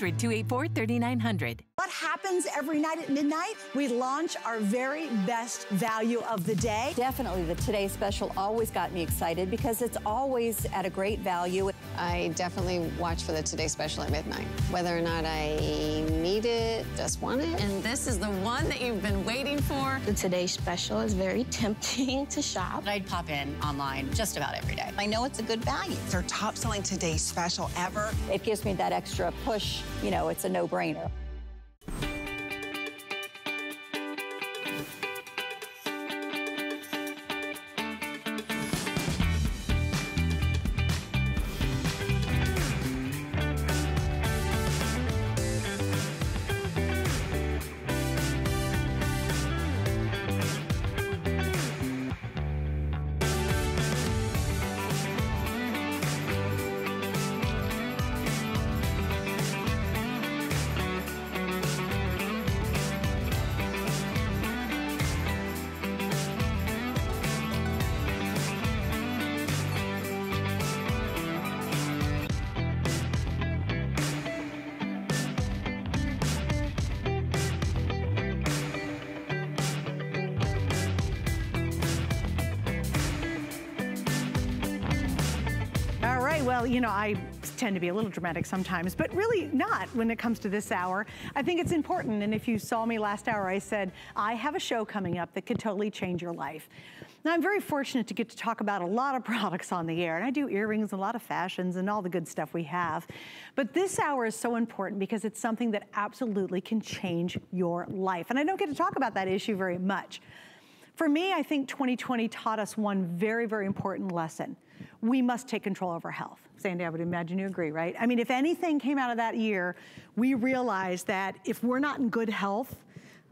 284-3900. What happens every night at midnight? We launch our very best value of the day. Definitely the Today Special always got me excited because it's always at a great value. I definitely watch for the Today Special at midnight. Whether or not I need it, just want it. And this is the one that you've been waiting for. The Today Special is very tempting to shop. I'd pop in online just about every day. I know it's a good value. It's our top selling Today Special ever. It gives me that extra push you know, it's a no-brainer. Tend to be a little dramatic sometimes, but really not when it comes to this hour. I think it's important, and if you saw me last hour, I said, I have a show coming up that could totally change your life. Now, I'm very fortunate to get to talk about a lot of products on the air, and I do earrings, a lot of fashions, and all the good stuff we have. But this hour is so important because it's something that absolutely can change your life. And I don't get to talk about that issue very much. For me, I think 2020 taught us one very, very important lesson we must take control of our health. Sandy, I would imagine you agree, right? I mean, if anything came out of that year, we realized that if we're not in good health,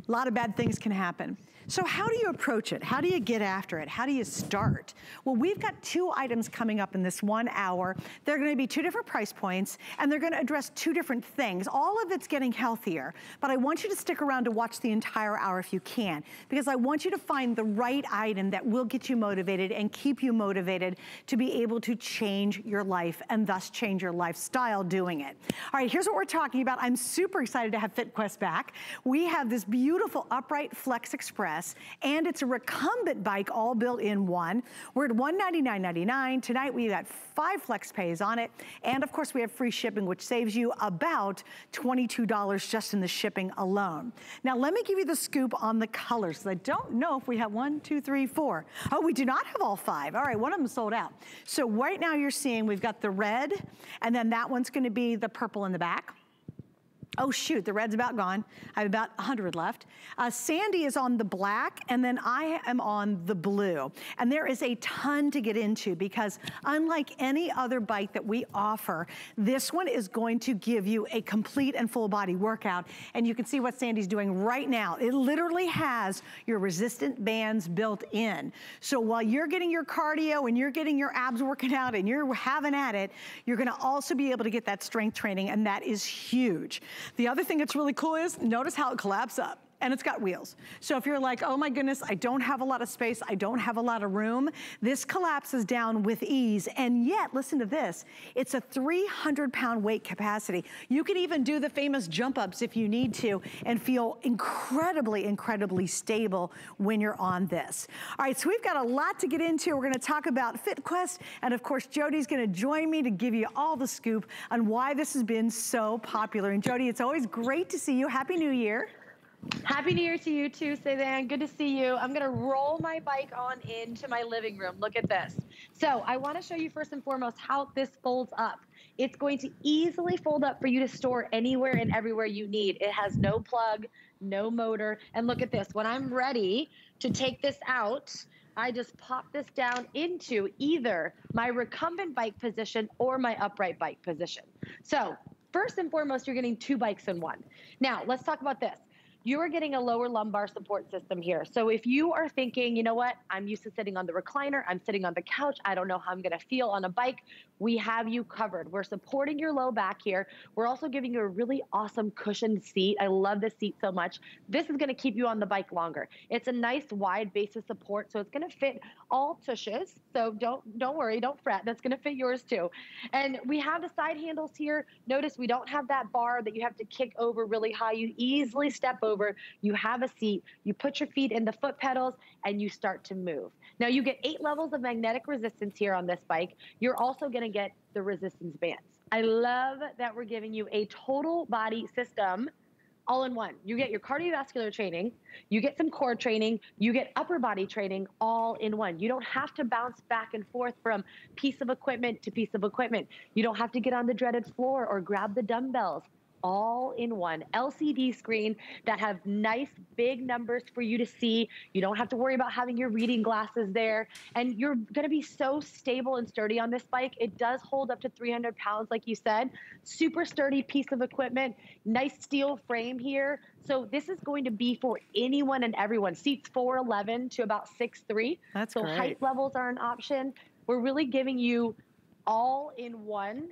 a lot of bad things can happen. So how do you approach it? How do you get after it? How do you start? Well, we've got two items coming up in this one hour. They're gonna be two different price points, and they're gonna address two different things. All of it's getting healthier, but I want you to stick around to watch the entire hour if you can, because I want you to find the right item that will get you motivated and keep you motivated to be able to change your life and thus change your lifestyle doing it. All right, here's what we're talking about. I'm super excited to have FitQuest back. We have this beautiful upright Flex Express and it's a recumbent bike all built in one. We're at $199.99. Tonight we got five flex pays on it. And of course we have free shipping, which saves you about $22 just in the shipping alone. Now let me give you the scoop on the colors. I don't know if we have one, two, three, four. Oh, we do not have all five. All right, one of them sold out. So right now you're seeing we've got the red, and then that one's gonna be the purple in the back. Oh shoot, the red's about gone. I have about 100 left. Uh, Sandy is on the black and then I am on the blue. And there is a ton to get into because unlike any other bike that we offer, this one is going to give you a complete and full body workout. And you can see what Sandy's doing right now. It literally has your resistant bands built in. So while you're getting your cardio and you're getting your abs working out and you're having at it, you're gonna also be able to get that strength training and that is huge. The other thing that's really cool is, notice how it collapses up and it's got wheels. So if you're like, oh my goodness, I don't have a lot of space, I don't have a lot of room, this collapses down with ease. And yet, listen to this, it's a 300 pound weight capacity. You can even do the famous jump ups if you need to and feel incredibly, incredibly stable when you're on this. All right, so we've got a lot to get into. We're gonna talk about FitQuest, and of course, Jody's gonna join me to give you all the scoop on why this has been so popular. And Jody, it's always great to see you. Happy New Year. Happy New Year to you too, Suzanne. Good to see you. I'm gonna roll my bike on into my living room. Look at this. So I wanna show you first and foremost how this folds up. It's going to easily fold up for you to store anywhere and everywhere you need. It has no plug, no motor. And look at this, when I'm ready to take this out, I just pop this down into either my recumbent bike position or my upright bike position. So first and foremost, you're getting two bikes in one. Now, let's talk about this. You are getting a lower lumbar support system here. So if you are thinking, you know what, I'm used to sitting on the recliner, I'm sitting on the couch, I don't know how I'm gonna feel on a bike, we have you covered. We're supporting your low back here. We're also giving you a really awesome cushioned seat. I love this seat so much. This is gonna keep you on the bike longer. It's a nice wide base of support, so it's gonna fit all tushes. So don't don't worry, don't fret. That's gonna fit yours too. And we have the side handles here. Notice we don't have that bar that you have to kick over really high. You easily step over. You have a seat. You put your feet in the foot pedals and you start to move. Now you get eight levels of magnetic resistance here on this bike. You're also gonna get the resistance bands. I love that we're giving you a total body system all in one. You get your cardiovascular training, you get some core training, you get upper body training all in one. You don't have to bounce back and forth from piece of equipment to piece of equipment. You don't have to get on the dreaded floor or grab the dumbbells all in one LCD screen that have nice big numbers for you to see. You don't have to worry about having your reading glasses there. And you're going to be so stable and sturdy on this bike. It does hold up to 300 pounds, like you said. Super sturdy piece of equipment, nice steel frame here. So this is going to be for anyone and everyone. Seats 4'11 to about 6'3. That's so great. height levels are an option. We're really giving you all in one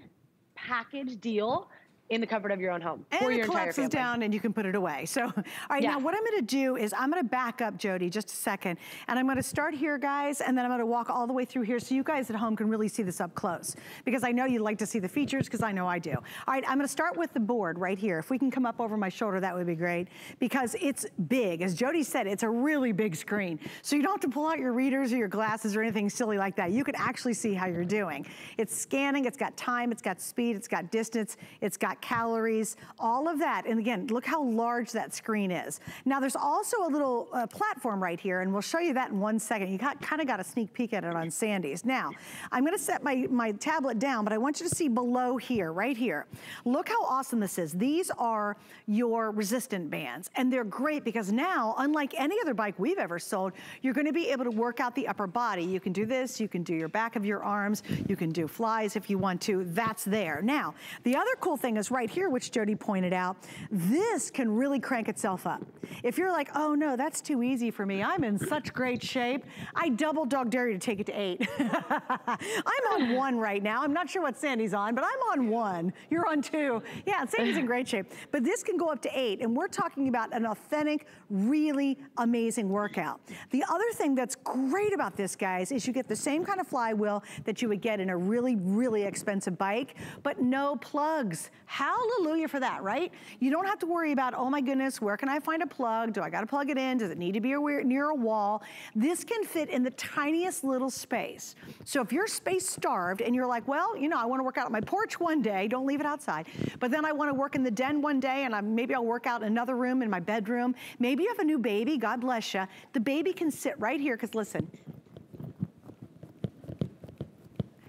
package deal in the comfort of your own home and for it your entire collapses family. down and you can put it away. So, all right, now what I'm gonna do is I'm gonna back up, Jody, just a second. And I'm gonna start here, guys, and then I'm gonna walk all the way through here so you guys at home can really see this up close. Because I know you'd like to see the features, because I know I do. All right, I'm gonna start with the board right here. If we can come up over my shoulder, that would be great. Because it's big. As Jody said, it's a really big screen. So you don't have to pull out your readers or your glasses or anything silly like that. You can actually see how you're doing. It's scanning, it's got time, it's got speed, it's got distance, it's got calories, all of that. And again, look how large that screen is. Now there's also a little uh, platform right here, and we'll show you that in one second. You got, kind of got a sneak peek at it on Sandy's. Now, I'm gonna set my, my tablet down, but I want you to see below here, right here. Look how awesome this is. These are your resistant bands, and they're great because now, unlike any other bike we've ever sold, you're gonna be able to work out the upper body. You can do this, you can do your back of your arms, you can do flies if you want to, that's there. Now, the other cool thing is right here, which Jody pointed out, this can really crank itself up. If you're like, oh no, that's too easy for me, I'm in such great shape, I double dog dare you to take it to eight. I'm on one right now. I'm not sure what Sandy's on, but I'm on one. You're on two. Yeah, Sandy's in great shape. But this can go up to eight, and we're talking about an authentic, really amazing workout. The other thing that's great about this, guys, is you get the same kind of flywheel that you would get in a really, really expensive bike, but no plugs. Hallelujah for that, right? You don't have to worry about, oh my goodness, where can I find a plug? Do I gotta plug it in? Does it need to be near a wall? This can fit in the tiniest little space. So if you're space starved and you're like, well, you know, I wanna work out on my porch one day, don't leave it outside, but then I wanna work in the den one day and I, maybe I'll work out in another room in my bedroom. Maybe you have a new baby, God bless you. The baby can sit right here, because listen,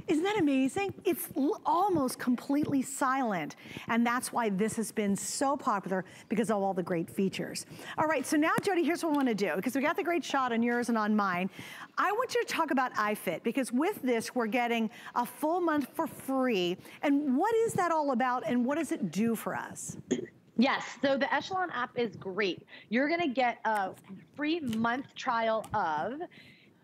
Isn't that amazing? It's almost completely silent. And that's why this has been so popular because of all the great features. All right, so now Jody, here's what I wanna do. Because we got the great shot on yours and on mine. I want you to talk about iFit because with this, we're getting a full month for free. And what is that all about and what does it do for us? Yes, so the Echelon app is great. You're going to get a free month trial of.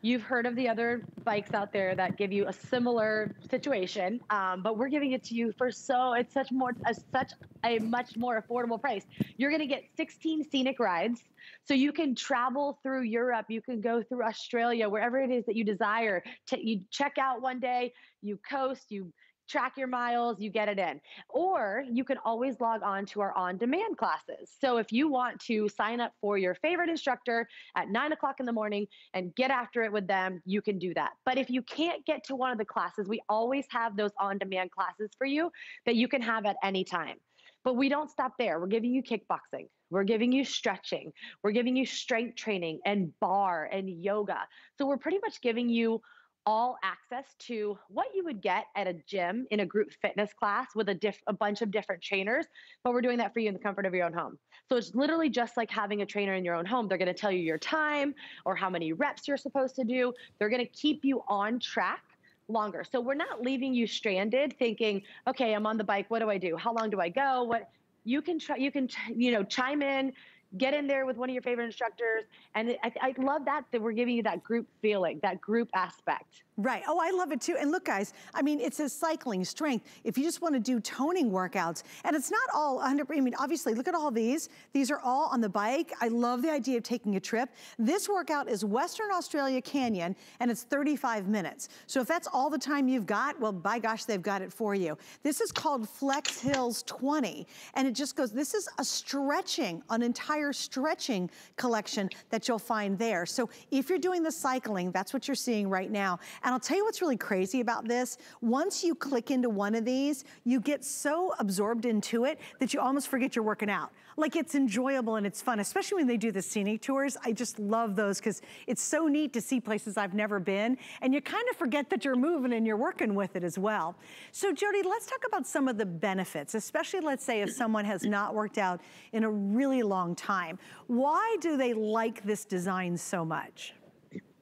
You've heard of the other bikes out there that give you a similar situation, um, but we're giving it to you for so it's such more a, such a much more affordable price. You're going to get 16 scenic rides, so you can travel through Europe, you can go through Australia, wherever it is that you desire. You check out one day, you coast, you track your miles, you get it in. Or you can always log on to our on demand classes. So if you want to sign up for your favorite instructor at nine o'clock in the morning and get after it with them, you can do that. But if you can't get to one of the classes, we always have those on demand classes for you that you can have at any time. But we don't stop there. We're giving you kickboxing. We're giving you stretching. We're giving you strength training and bar and yoga. So we're pretty much giving you all access to what you would get at a gym in a group fitness class with a diff- a bunch of different trainers, but we're doing that for you in the comfort of your own home. So it's literally just like having a trainer in your own home. They're going to tell you your time or how many reps you're supposed to do. They're going to keep you on track longer. So we're not leaving you stranded thinking, okay, I'm on the bike. What do I do? How long do I go? What you can try, you can, you know, chime in, get in there with one of your favorite instructors. And I, I love that, that we're giving you that group feeling, that group aspect. Right. Oh, I love it too. And look, guys, I mean, it says cycling, strength. If you just want to do toning workouts, and it's not all 100, I mean, obviously, look at all these. These are all on the bike. I love the idea of taking a trip. This workout is Western Australia Canyon, and it's 35 minutes. So if that's all the time you've got, well, by gosh, they've got it for you. This is called Flex Hills 20, and it just goes, this is a stretching, an entire stretching collection that you'll find there. So if you're doing the cycling, that's what you're seeing right now. And I'll tell you what's really crazy about this. Once you click into one of these, you get so absorbed into it that you almost forget you're working out. Like it's enjoyable and it's fun, especially when they do the scenic tours. I just love those because it's so neat to see places I've never been. And you kind of forget that you're moving and you're working with it as well. So Jody, let's talk about some of the benefits, especially let's say if someone has not worked out in a really long time. Why do they like this design so much?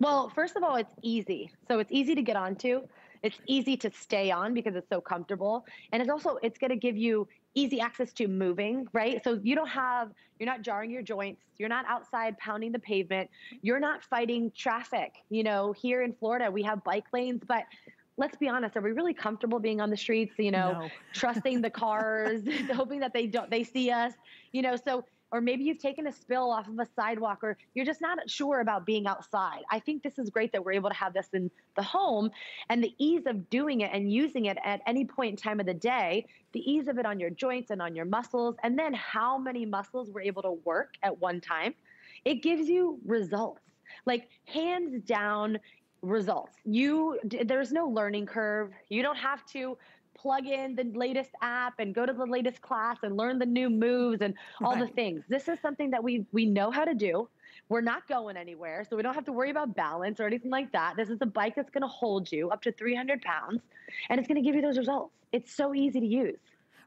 Well, first of all, it's easy. So it's easy to get onto. It's easy to stay on because it's so comfortable. And it's also, it's going to give you easy access to moving, right? So you don't have, you're not jarring your joints. You're not outside pounding the pavement. You're not fighting traffic. You know, here in Florida, we have bike lanes, but let's be honest, are we really comfortable being on the streets, you know, no. trusting the cars, hoping that they don't, they see us, you know, so or maybe you've taken a spill off of a sidewalk or you're just not sure about being outside. I think this is great that we're able to have this in the home and the ease of doing it and using it at any point in time of the day, the ease of it on your joints and on your muscles, and then how many muscles we're able to work at one time. It gives you results. Like hands down, results. You there's no learning curve. You don't have to plug in the latest app and go to the latest class and learn the new moves and all right. the things. This is something that we we know how to do. We're not going anywhere, so we don't have to worry about balance or anything like that. This is a bike that's going to hold you up to 300 pounds, and it's going to give you those results. It's so easy to use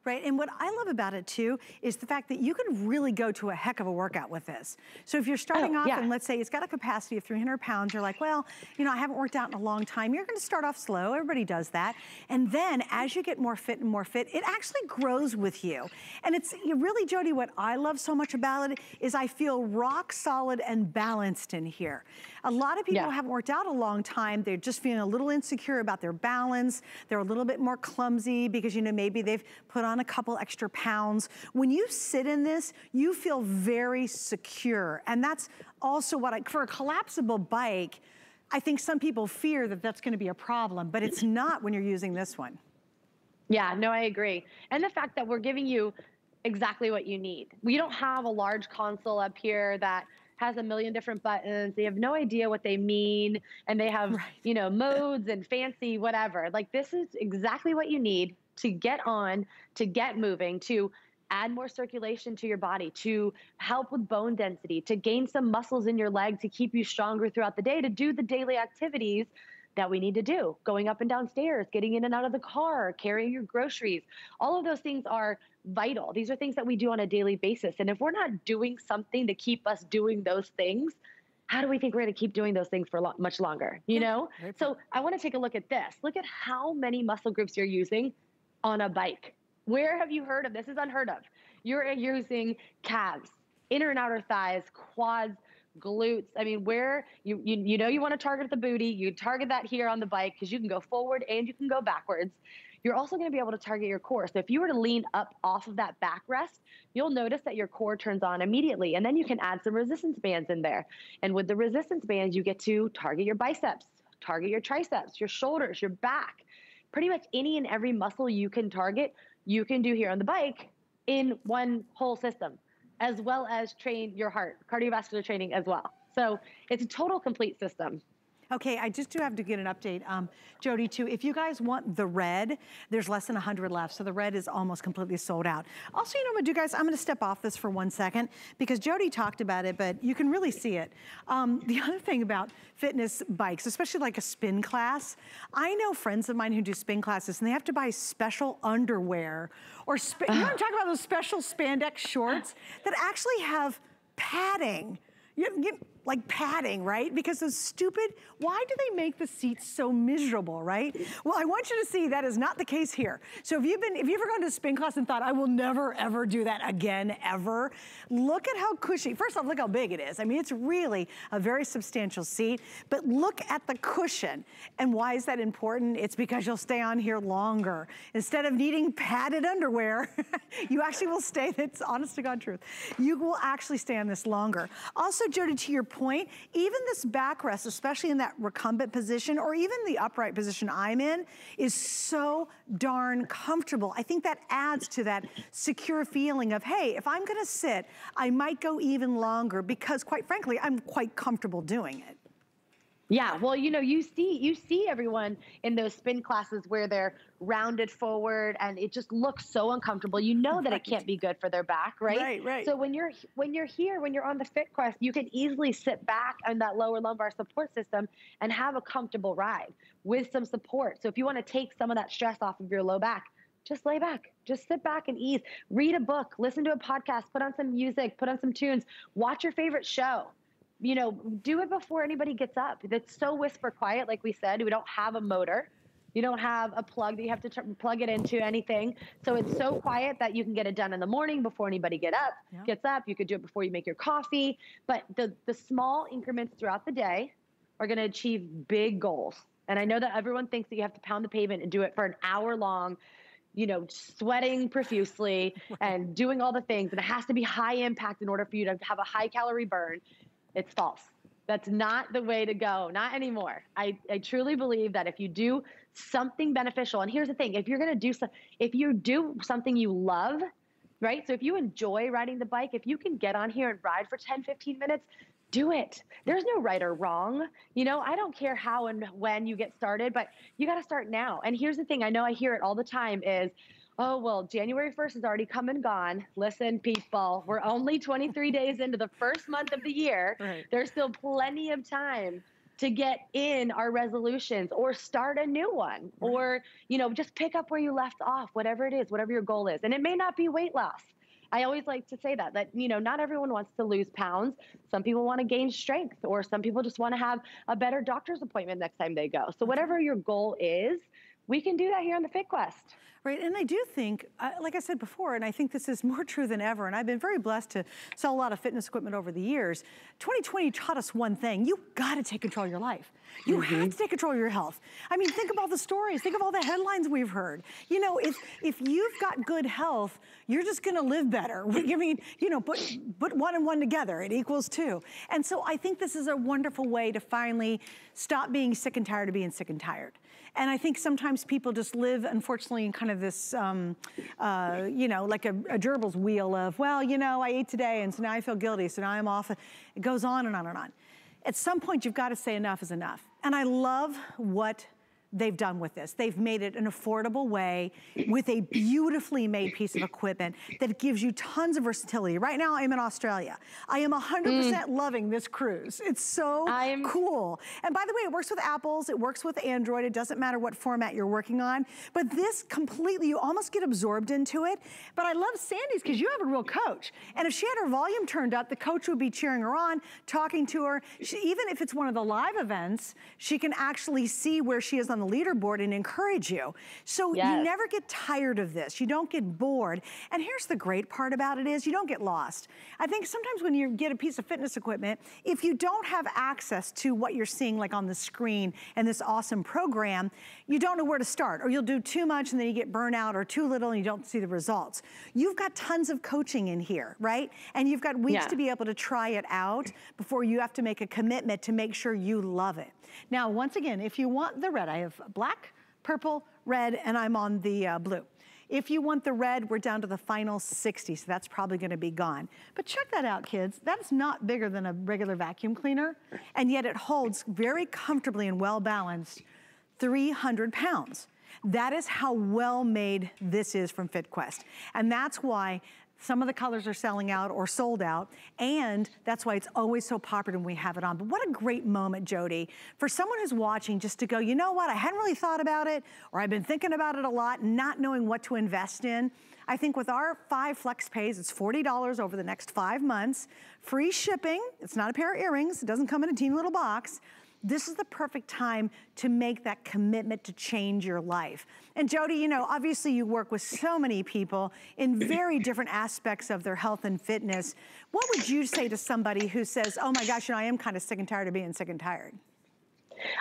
right? And what I love about it too is the fact that you can really go to a heck of a workout with this. So if you're starting oh, off yeah. and let's say it's got a capacity of 300 pounds, you're like, well, you know, I haven't worked out in a long time. You're gonna start off slow, everybody does that. And then as you get more fit and more fit, it actually grows with you. And it's really, Jody, what I love so much about it is I feel rock solid and balanced in here. A lot of people yeah. haven't worked out a long time. They're just feeling a little insecure about their balance. They're a little bit more clumsy because, you know, maybe they've put on a couple extra pounds. When you sit in this, you feel very secure. And that's also what I, for a collapsible bike, I think some people fear that that's gonna be a problem, but it's not when you're using this one. Yeah, no, I agree. And the fact that we're giving you exactly what you need. We don't have a large console up here that has a million different buttons. They have no idea what they mean. And they have, right. you know, modes and fancy whatever. Like this is exactly what you need to get on, to get moving, to add more circulation to your body, to help with bone density, to gain some muscles in your leg to keep you stronger throughout the day, to do the daily activities that we need to do going up and down stairs, getting in and out of the car, carrying your groceries. All of those things are vital. These are things that we do on a daily basis. And if we're not doing something to keep us doing those things, how do we think we're going to keep doing those things for lo- much longer? You know? So I want to take a look at this. Look at how many muscle groups you're using on a bike. Where have you heard of this? is unheard of. You're using calves, inner and outer thighs, quads, glutes. I mean, where you you, you know you want to target the booty, you target that here on the bike because you can go forward and you can go backwards. You're also going to be able to target your core. So if you were to lean up off of that backrest, you'll notice that your core turns on immediately. And then you can add some resistance bands in there. And with the resistance bands, you get to target your biceps, target your triceps, your shoulders, your back. Pretty much any and every muscle you can target, you can do here on the bike in one whole system, as well as train your heart, cardiovascular training as well. So it's a total complete system. Okay, I just do have to get an update, um, Jody, too. If you guys want the red, there's less than 100 left, so the red is almost completely sold out. Also, you know what do, guys? I'm gonna step off this for one second because Jody talked about it, but you can really see it. Um, the other thing about fitness bikes, especially like a spin class, I know friends of mine who do spin classes and they have to buy special underwear or, you know I'm talking about those special spandex shorts that actually have padding. You, you, like padding, right? Because those stupid, why do they make the seats so miserable, right? Well, I want you to see that is not the case here. So if you've been, if you've ever gone to spin class and thought, I will never ever do that again, ever, look at how cushy, first off, look how big it is. I mean, it's really a very substantial seat, but look at the cushion. And why is that important? It's because you'll stay on here longer. Instead of needing padded underwear, you actually will stay, that's honest to God truth. You will actually stay on this longer. Also, Jody, to your point, even this backrest, especially in that recumbent position or even the upright position I'm in, is so darn comfortable. I think that adds to that secure feeling of, hey, if I'm gonna sit, I might go even longer because quite frankly, I'm quite comfortable doing it. Yeah, well, you know, you see you see everyone in those spin classes where they're rounded forward and it just looks so uncomfortable. You know that right. it can't be good for their back, right? Right, right. So when you're when you're here, when you're on the FitQuest, you can easily sit back on that lower lumbar support system and have a comfortable ride with some support. So if you want to take some of that stress off of your low back, just lay back, just sit back and ease. Read a book, listen to a podcast, put on some music, put on some tunes, watch your favorite show you know, do it before anybody gets up. It's so whisper quiet, like we said. We don't have a motor. You don't have a plug that you have to plug it into anything. So it's so quiet that you can get it done in the morning before anybody get up, yeah. gets up. You could do it before you make your coffee. But the the small increments throughout the day are going to achieve big goals. And I know that everyone thinks that you have to pound the pavement and do it for an hour long you know, sweating profusely and doing all the things. And it has to be high impact in order for you to have a high calorie burn. It's false. That's not the way to go, not anymore. I, I truly believe that if you do something beneficial, and here's the thing if you're gonna do so, if you do something you love, right? So if you enjoy riding the bike, if you can get on here and ride for 10, 15 minutes, do it. There's no right or wrong. You know, I don't care how and when you get started, but you got to start now. And here's the thing I know I hear it all the time is, oh, well, January 1st is already come and gone. Listen, people, we're only 23 days into the first month of the year. Right. There's still plenty of time to get in our resolutions or start a new one right. or, you know, just pick up where you left off, whatever it is, whatever your goal is. And it may not be weight loss. I always like to say that that you know not everyone wants to lose pounds. Some people want to gain strength or some people just want to have a better doctor's appointment next time they go. So whatever your goal is, we can do that here on the FitQuest. Right, and I do think, uh, like I said before, and I think this is more true than ever, and I've been very blessed to sell a lot of fitness equipment over the years. 2020 taught us one thing, you gotta take control of your life. You mm -hmm. have to take control of your health. I mean, think of all the stories, think of all the headlines we've heard. You know, if, if you've got good health, you're just gonna live better. I mean, you know, put, put one and one together, it equals two. And so I think this is a wonderful way to finally stop being sick and tired of being sick and tired. And I think sometimes people just live, unfortunately, in kind of this, um, uh, you know, like a, a gerbil's wheel of, well, you know, I ate today and so now I feel guilty, so now I'm off. It goes on and on and on. At some point, you've got to say enough is enough. And I love what they've done with this. They've made it an affordable way with a beautifully made piece of equipment that gives you tons of versatility. Right now, I'm in Australia. I am 100% mm. loving this cruise. It's so I'm... cool. And by the way, it works with Apples, it works with Android. It doesn't matter what format you're working on. But this completely, you almost get absorbed into it. But I love Sandy's because you have a real coach. And if she had her volume turned up, the coach would be cheering her on, talking to her. She, even if it's one of the live events, she can actually see where she is on the leaderboard and encourage you. So yes. you never get tired of this. You don't get bored. And here's the great part about it is you don't get lost. I think sometimes when you get a piece of fitness equipment, if you don't have access to what you're seeing like on the screen and this awesome program, you don't know where to start or you'll do too much and then you get burnout or too little and you don't see the results. You've got tons of coaching in here, right? And you've got weeks yeah. to be able to try it out before you have to make a commitment to make sure you love it. Now, once again, if you want the red, I have black, purple, red, and I'm on the uh, blue. If you want the red, we're down to the final 60, so that's probably gonna be gone. But check that out, kids. That's not bigger than a regular vacuum cleaner, and yet it holds very comfortably and well-balanced 300 pounds. That is how well made this is from FitQuest. And that's why Some of the colors are selling out or sold out, and that's why it's always so popular when we have it on. But what a great moment, Jody, for someone who's watching just to go, you know what, I hadn't really thought about it, or I've been thinking about it a lot, not knowing what to invest in. I think with our five flex pays, it's $40 over the next five months. Free shipping, it's not a pair of earrings, it doesn't come in a teeny little box this is the perfect time to make that commitment to change your life. And Jody, you know, obviously you work with so many people in very different aspects of their health and fitness. What would you say to somebody who says, oh my gosh, you know, I am kind of sick and tired of being sick and tired?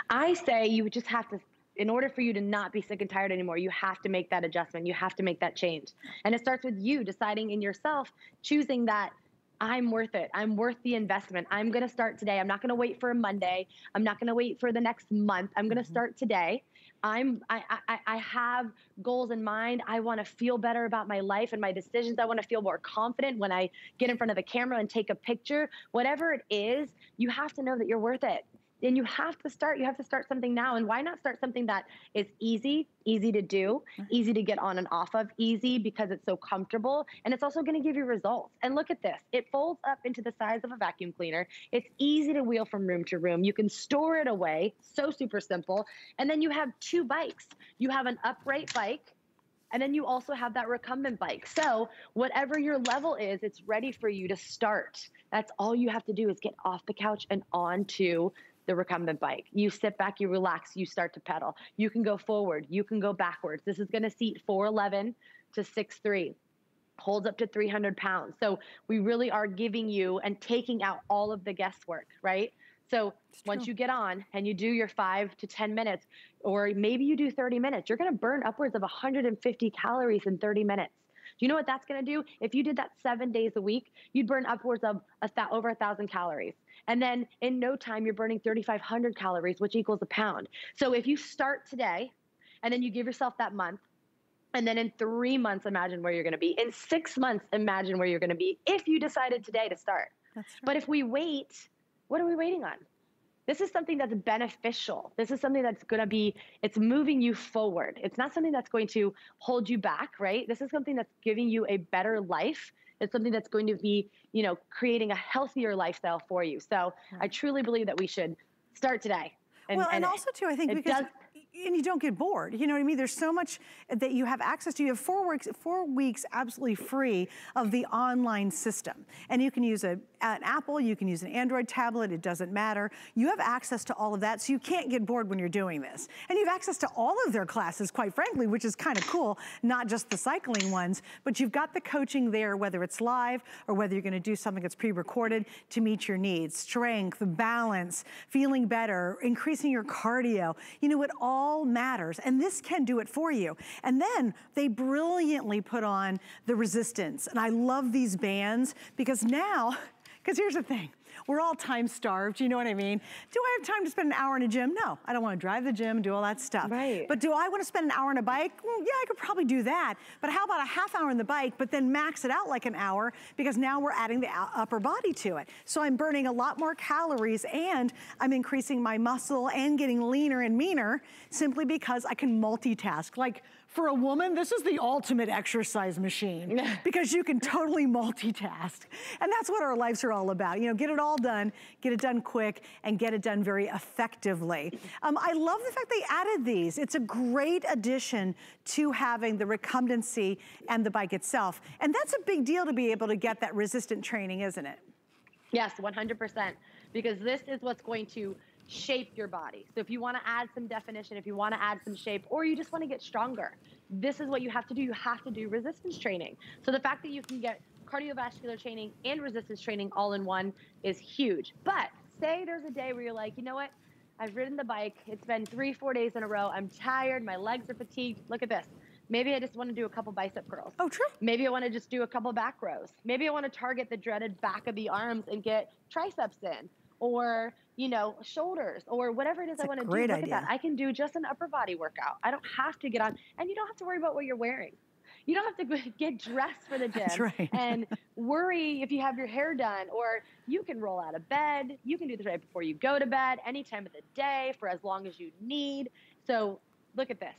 I say you just have to in order for you to not be sick and tired anymore, you have to make that adjustment. You have to make that change. And it starts with you deciding in yourself, choosing that I'm worth it. I'm worth the investment. I'm going to start today. I'm not going to wait for a Monday. I'm not going to wait for the next month. I'm going to mm-hmm. start today. I'm I, I I have goals in mind. I want to feel better about my life and my decisions. I want to feel more confident when I get in front of the camera and take a picture. Whatever it is, you have to know that you're worth it then you have to start you have to start something now. And why not start something that is easy easy to do easy to get on and off of easy because it's so comfortable. And it's also going to give you results. And look at this it folds up into the size of a vacuum cleaner. It's easy to wheel from room to room. You can store it away so super simple. And then you have two bikes. You have an upright bike and then you also have that recumbent bike. So, whatever your level is, it's ready for you to start. That's all you have to do is get off the couch and onto the recumbent bike. You sit back, you relax, you start to pedal. You can go forward, you can go backwards. This is going to seat 411 to 6'3 holds up to 300 pounds. So we really are giving you and taking out all of the guesswork, right? So once you get on and you do your five to 10 minutes, or maybe you do 30 minutes, you're going to burn upwards of 150 calories in 30 minutes. Do you know what that's going to do? If you did that seven days a week, you'd burn upwards of a th- over a thousand calories. And then in no time, you're burning 3,500 calories, which equals a pound. So if you start today and then you give yourself that month, and then in three months, imagine where you're going to be. In six months, imagine where you're going to be if you decided today to start. Right. But if we wait, what are we waiting on? This is something that's beneficial. This is something that's going to be, it's moving you forward. It's not something that's going to hold you back, right? This is something that's giving you a better life it's something that's going to be, you know, creating a healthier lifestyle for you. So I truly believe that we should start today. And, well, and, and also too, I think because does, and you don't get bored. You know what I mean? There's so much that you have access to. You have four weeks, four weeks absolutely free of the online system. And you can use a, an Apple, you can use an Android tablet, it doesn't matter. You have access to all of that, so you can't get bored when you're doing this. And you have access to all of their classes, quite frankly, which is kind of cool, not just the cycling ones, but you've got the coaching there, whether it's live or whether you're gonna do something that's pre-recorded to meet your needs. Strength, balance, feeling better, increasing your cardio. You know, it all all matters. And this can do it for you. And then they brilliantly put on the resistance. And I love these bands because now, because here's the thing, we're all time starved, you know what I mean? Do I have time to spend an hour in a gym? No, I don't wanna drive the gym, do all that stuff. Right. But do I wanna spend an hour on a bike? Well, yeah, I could probably do that. But how about a half hour on the bike, but then max it out like an hour because now we're adding the upper body to it. So I'm burning a lot more calories and I'm increasing my muscle and getting leaner and meaner simply because I can multitask. Like for a woman, this is the ultimate exercise machine because you can totally multitask. And that's what our lives are all about. You know, get it all done, get it done quick, and get it done very effectively. Um, I love the fact they added these. It's a great addition to having the recumbency and the bike itself. And that's a big deal to be able to get that resistant training, isn't it? Yes, 100%. Because this is what's going to shape your body. So if you want to add some definition, if you want to add some shape, or you just want to get stronger, this is what you have to do. You have to do resistance training. So the fact that you can get cardiovascular training and resistance training all in one is huge. But say there's a day where you're like, you know what? I've ridden the bike. It's been three, four days in a row. I'm tired. My legs are fatigued. Look at this. Maybe I just want to do a couple bicep curls. Oh, true. Maybe I want to just do a couple back rows. Maybe I want to target the dreaded back of the arms and get triceps in or you know shoulders or whatever it is That's I want to do. Look idea. at that. I can do just an upper body workout. I don't have to get on, and you don't have to worry about what you're wearing. You don't have to get dressed for the gym right. and worry if you have your hair done, or you can roll out of bed. You can do this right before you go to bed, any time of the day, for as long as you need. So look at this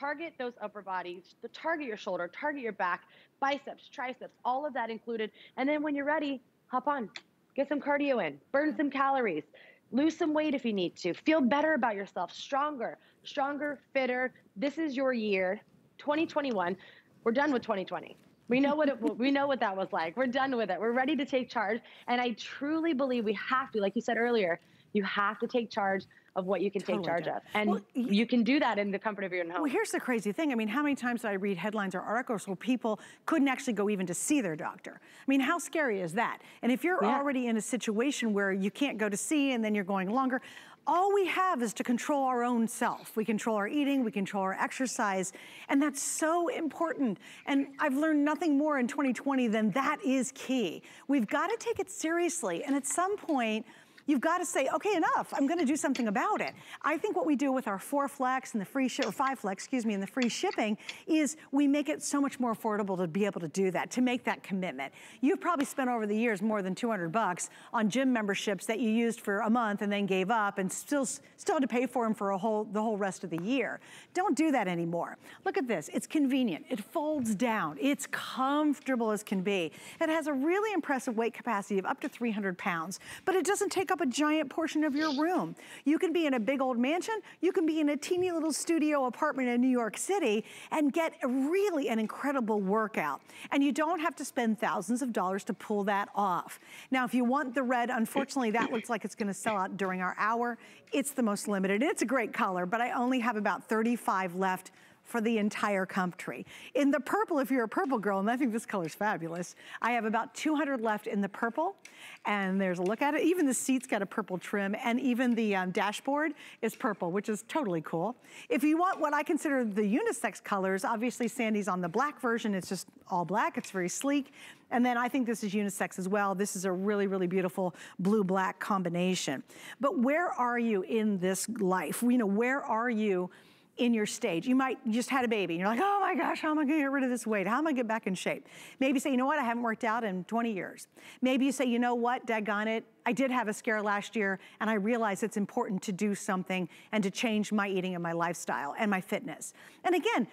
target those upper bodies, the target your shoulder, target your back, biceps, triceps, all of that included. And then when you're ready, hop on, get some cardio in, burn some calories, lose some weight if you need to, feel better about yourself, stronger, stronger, fitter. This is your year, 2021. We're done with 2020. We know what it, we know what that was like. We're done with it. We're ready to take charge. And I truly believe we have to, like you said earlier, you have to take charge of what you can totally take charge of. And well, you can do that in the comfort of your own home. Well, here's the crazy thing. I mean, how many times did I read headlines or articles where people couldn't actually go even to see their doctor? I mean, how scary is that? And if you're yeah. already in a situation where you can't go to see and then you're going longer, all we have is to control our own self. We control our eating, we control our exercise, and that's so important. And I've learned nothing more in 2020 than that is key. We've got to take it seriously, and at some point, You've got to say, okay, enough. I'm going to do something about it. I think what we do with our four flex and the free ship, or five flex, excuse me, and the free shipping is we make it so much more affordable to be able to do that, to make that commitment. You've probably spent over the years more than 200 bucks on gym memberships that you used for a month and then gave up and still still had to pay for them for a whole the whole rest of the year. Don't do that anymore. Look at this. It's convenient. It folds down. It's comfortable as can be. It has a really impressive weight capacity of up to 300 pounds, but it doesn't take up a giant portion of your room. You can be in a big old mansion, you can be in a teeny little studio apartment in New York City and get really an incredible workout. And you don't have to spend thousands of dollars to pull that off. Now, if you want the red, unfortunately, that looks like it's gonna sell out during our hour. It's the most limited. It's a great color, but I only have about 35 left for the entire country. In the purple, if you're a purple girl, and I think this color's fabulous, I have about 200 left in the purple, and there's a look at it. Even the seat's got a purple trim, and even the um, dashboard is purple, which is totally cool. If you want what I consider the unisex colors, obviously Sandy's on the black version. It's just all black. It's very sleek. And then I think this is unisex as well. This is a really, really beautiful blue-black combination. But where are you in this life? You know, where are you in your stage. You might just had a baby and you're like, oh my gosh, how am I gonna get rid of this weight? How am I gonna get back in shape? Maybe say, you know what, I haven't worked out in 20 years. Maybe you say, you know what, daggone it, I did have a scare last year and I realized it's important to do something and to change my eating and my lifestyle and my fitness. And again,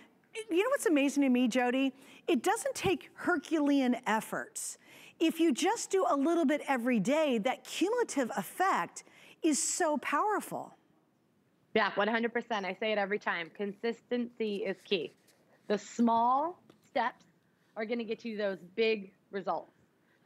you know what's amazing to me, Jody? It doesn't take Herculean efforts. If you just do a little bit every day, that cumulative effect is so powerful. Yeah, 100%. I say it every time. Consistency is key. The small steps are going to get you those big results.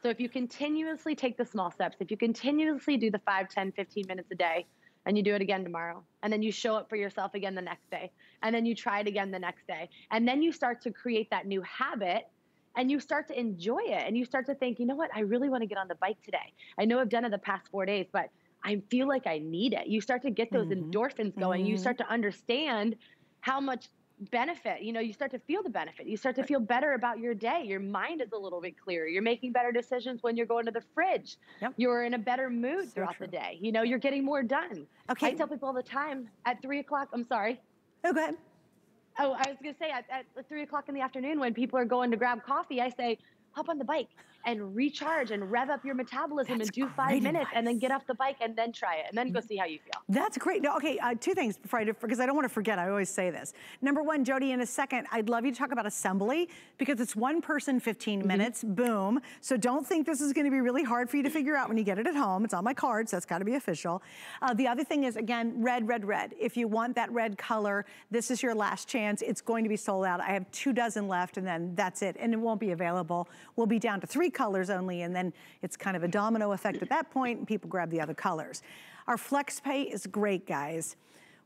So if you continuously take the small steps, if you continuously do the 5, 10, 15 minutes a day, and you do it again tomorrow, and then you show up for yourself again the next day, and then you try it again the next day, and then you start to create that new habit and you start to enjoy it and you start to think, you know what, I really want to get on the bike today. I know I've done it the past four days, but I feel like I need it. You start to get those mm-hmm. endorphins going. Mm-hmm. You start to understand how much benefit, you know, you start to feel the benefit. You start to feel better about your day. Your mind is a little bit clearer. You're making better decisions when you're going to the fridge. Yep. You're in a better mood so throughout true. the day. You know, you're getting more done. Okay. I tell people all the time at three o'clock, I'm sorry. Okay. Oh, I was going to say at, at three o'clock in the afternoon when people are going to grab coffee, I say, hop on the bike and recharge and rev up your metabolism That's and do five minutes advice. and then get off the bike and then try it and then go see how you feel. That's great. No, okay, uh, two things before I do, because I don't want to forget, I always say this. Number one, Jody, in a second, I'd love you to talk about assembly because it's one person, 15 mm -hmm. minutes, boom. So don't think this is going to be really hard for you to figure out when you get it at home. It's on my card, so it's got to be official. Uh, the other thing is, again, red, red, red. If you want that red color, this is your last chance. It's going to be sold out. I have two dozen left and then that's it. And it won't be available. We'll be down to three colors only and then it's kind of a domino effect at that point and people grab the other colors. Our flex pay is great, guys.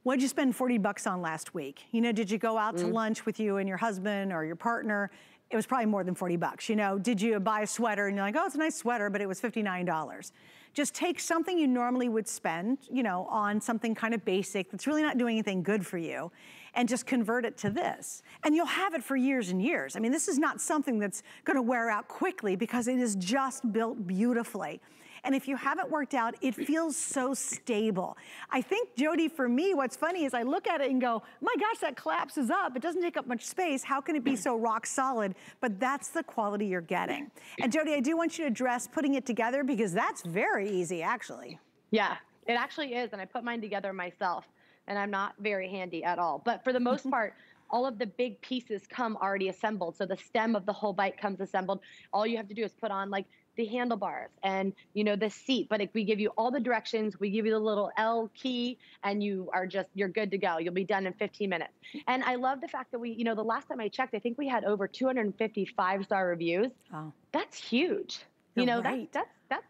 What'd you spend 40 bucks on last week? You know, did you go out mm. to lunch with you and your husband or your partner? It was probably more than 40 bucks. You know, did you buy a sweater and you're like, oh, it's a nice sweater, but it was $59. Just take something you normally would spend, you know, on something kind of basic that's really not doing anything good for you and just convert it to this. And you'll have it for years and years. I mean, this is not something that's gonna wear out quickly because it is just built beautifully. And if you haven't worked out, it feels so stable. I think, Jody, for me, what's funny is I look at it and go, my gosh, that collapses up. It doesn't take up much space. How can it be so rock solid? But that's the quality you're getting. And Jody, I do want you to address putting it together because that's very easy, actually. Yeah, it actually is. And I put mine together myself and I'm not very handy at all. But for the most part, all of the big pieces come already assembled. So the stem of the whole bike comes assembled. All you have to do is put on like the handlebars and you know the seat but if we give you all the directions we give you the little l key and you are just you're good to go you'll be done in 15 minutes and i love the fact that we you know the last time i checked i think we had over 255 star reviews oh. that's huge you're you know right. that's that's that's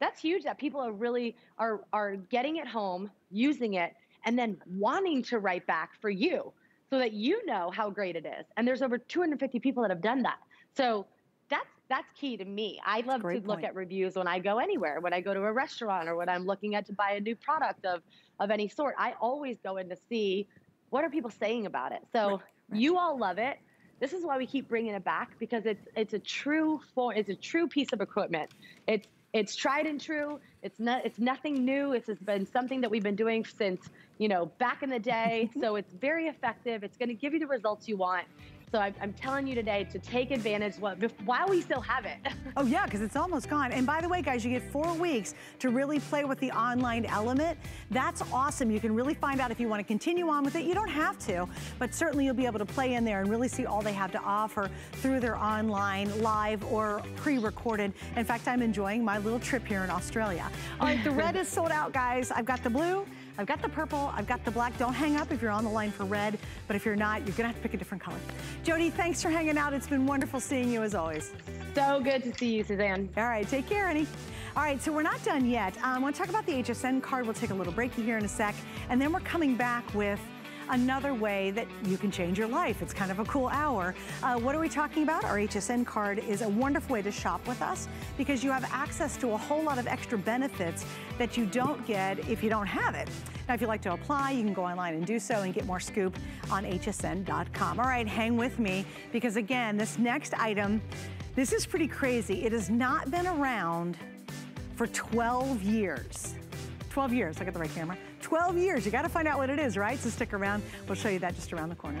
that's huge that people are really are are getting it home using it and then wanting to write back for you so that you know how great it is and there's over 250 people that have done that so that's that's key to me. I love to point. look at reviews when I go anywhere, when I go to a restaurant or when I'm looking at to buy a new product of of any sort. I always go in to see what are people saying about it. So Right, right. you all love it. This is why we keep bringing it back because it's it's a true for it's a true piece of equipment. It's it's tried and true. It's not it's nothing new. It's been something that we've been doing since you know back in the day. so it's very effective. It's going to give you the results you want. So I'm, I'm telling you today to take advantage while, while we still have it. Oh yeah, because it's almost gone. And by the way, guys, you get four weeks to really play with the online element. That's awesome. You can really find out if you want to continue on with it. You don't have to, but certainly you'll be able to play in there and really see all they have to offer through their online, live, or pre-recorded. In fact, I'm enjoying my little trip here in Australia. All right, the red is sold out, guys. I've got the blue. I've got the purple, I've got the black. Don't hang up if you're on the line for red, but if you're not, you're gonna have to pick a different color. Jody, thanks for hanging out. It's been wonderful seeing you as always. so good to see you, Suzanne. All right, take care, Annie. All right, so we're not done yet. Um, I want to talk about the HSN card. We'll take a little break here in a sec, and then we're coming back with another way that you can change your life. It's kind of a cool hour. Uh, what are we talking about? Our HSN card is a wonderful way to shop with us because you have access to a whole lot of extra benefits that you don't get if you don't have it. Now, if you'd like to apply, you can go online and do so and get more scoop on hsn.com. All right, hang with me because again, this next item, this is pretty crazy. It has not been around for 12 years. 12 years, I got the right camera. 12 years, you gotta find out what it is, right? So stick around, we'll show you that just around the corner.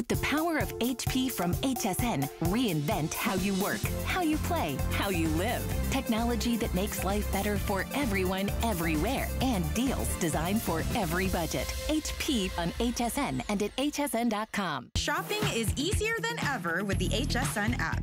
With the power of HP from HSN, reinvent how you work, how you play, how you live. Technology that makes life better for everyone, everywhere, and deals designed for every budget. HP on HSN and at hsn.com. Shopping is easier than ever with the HSN app.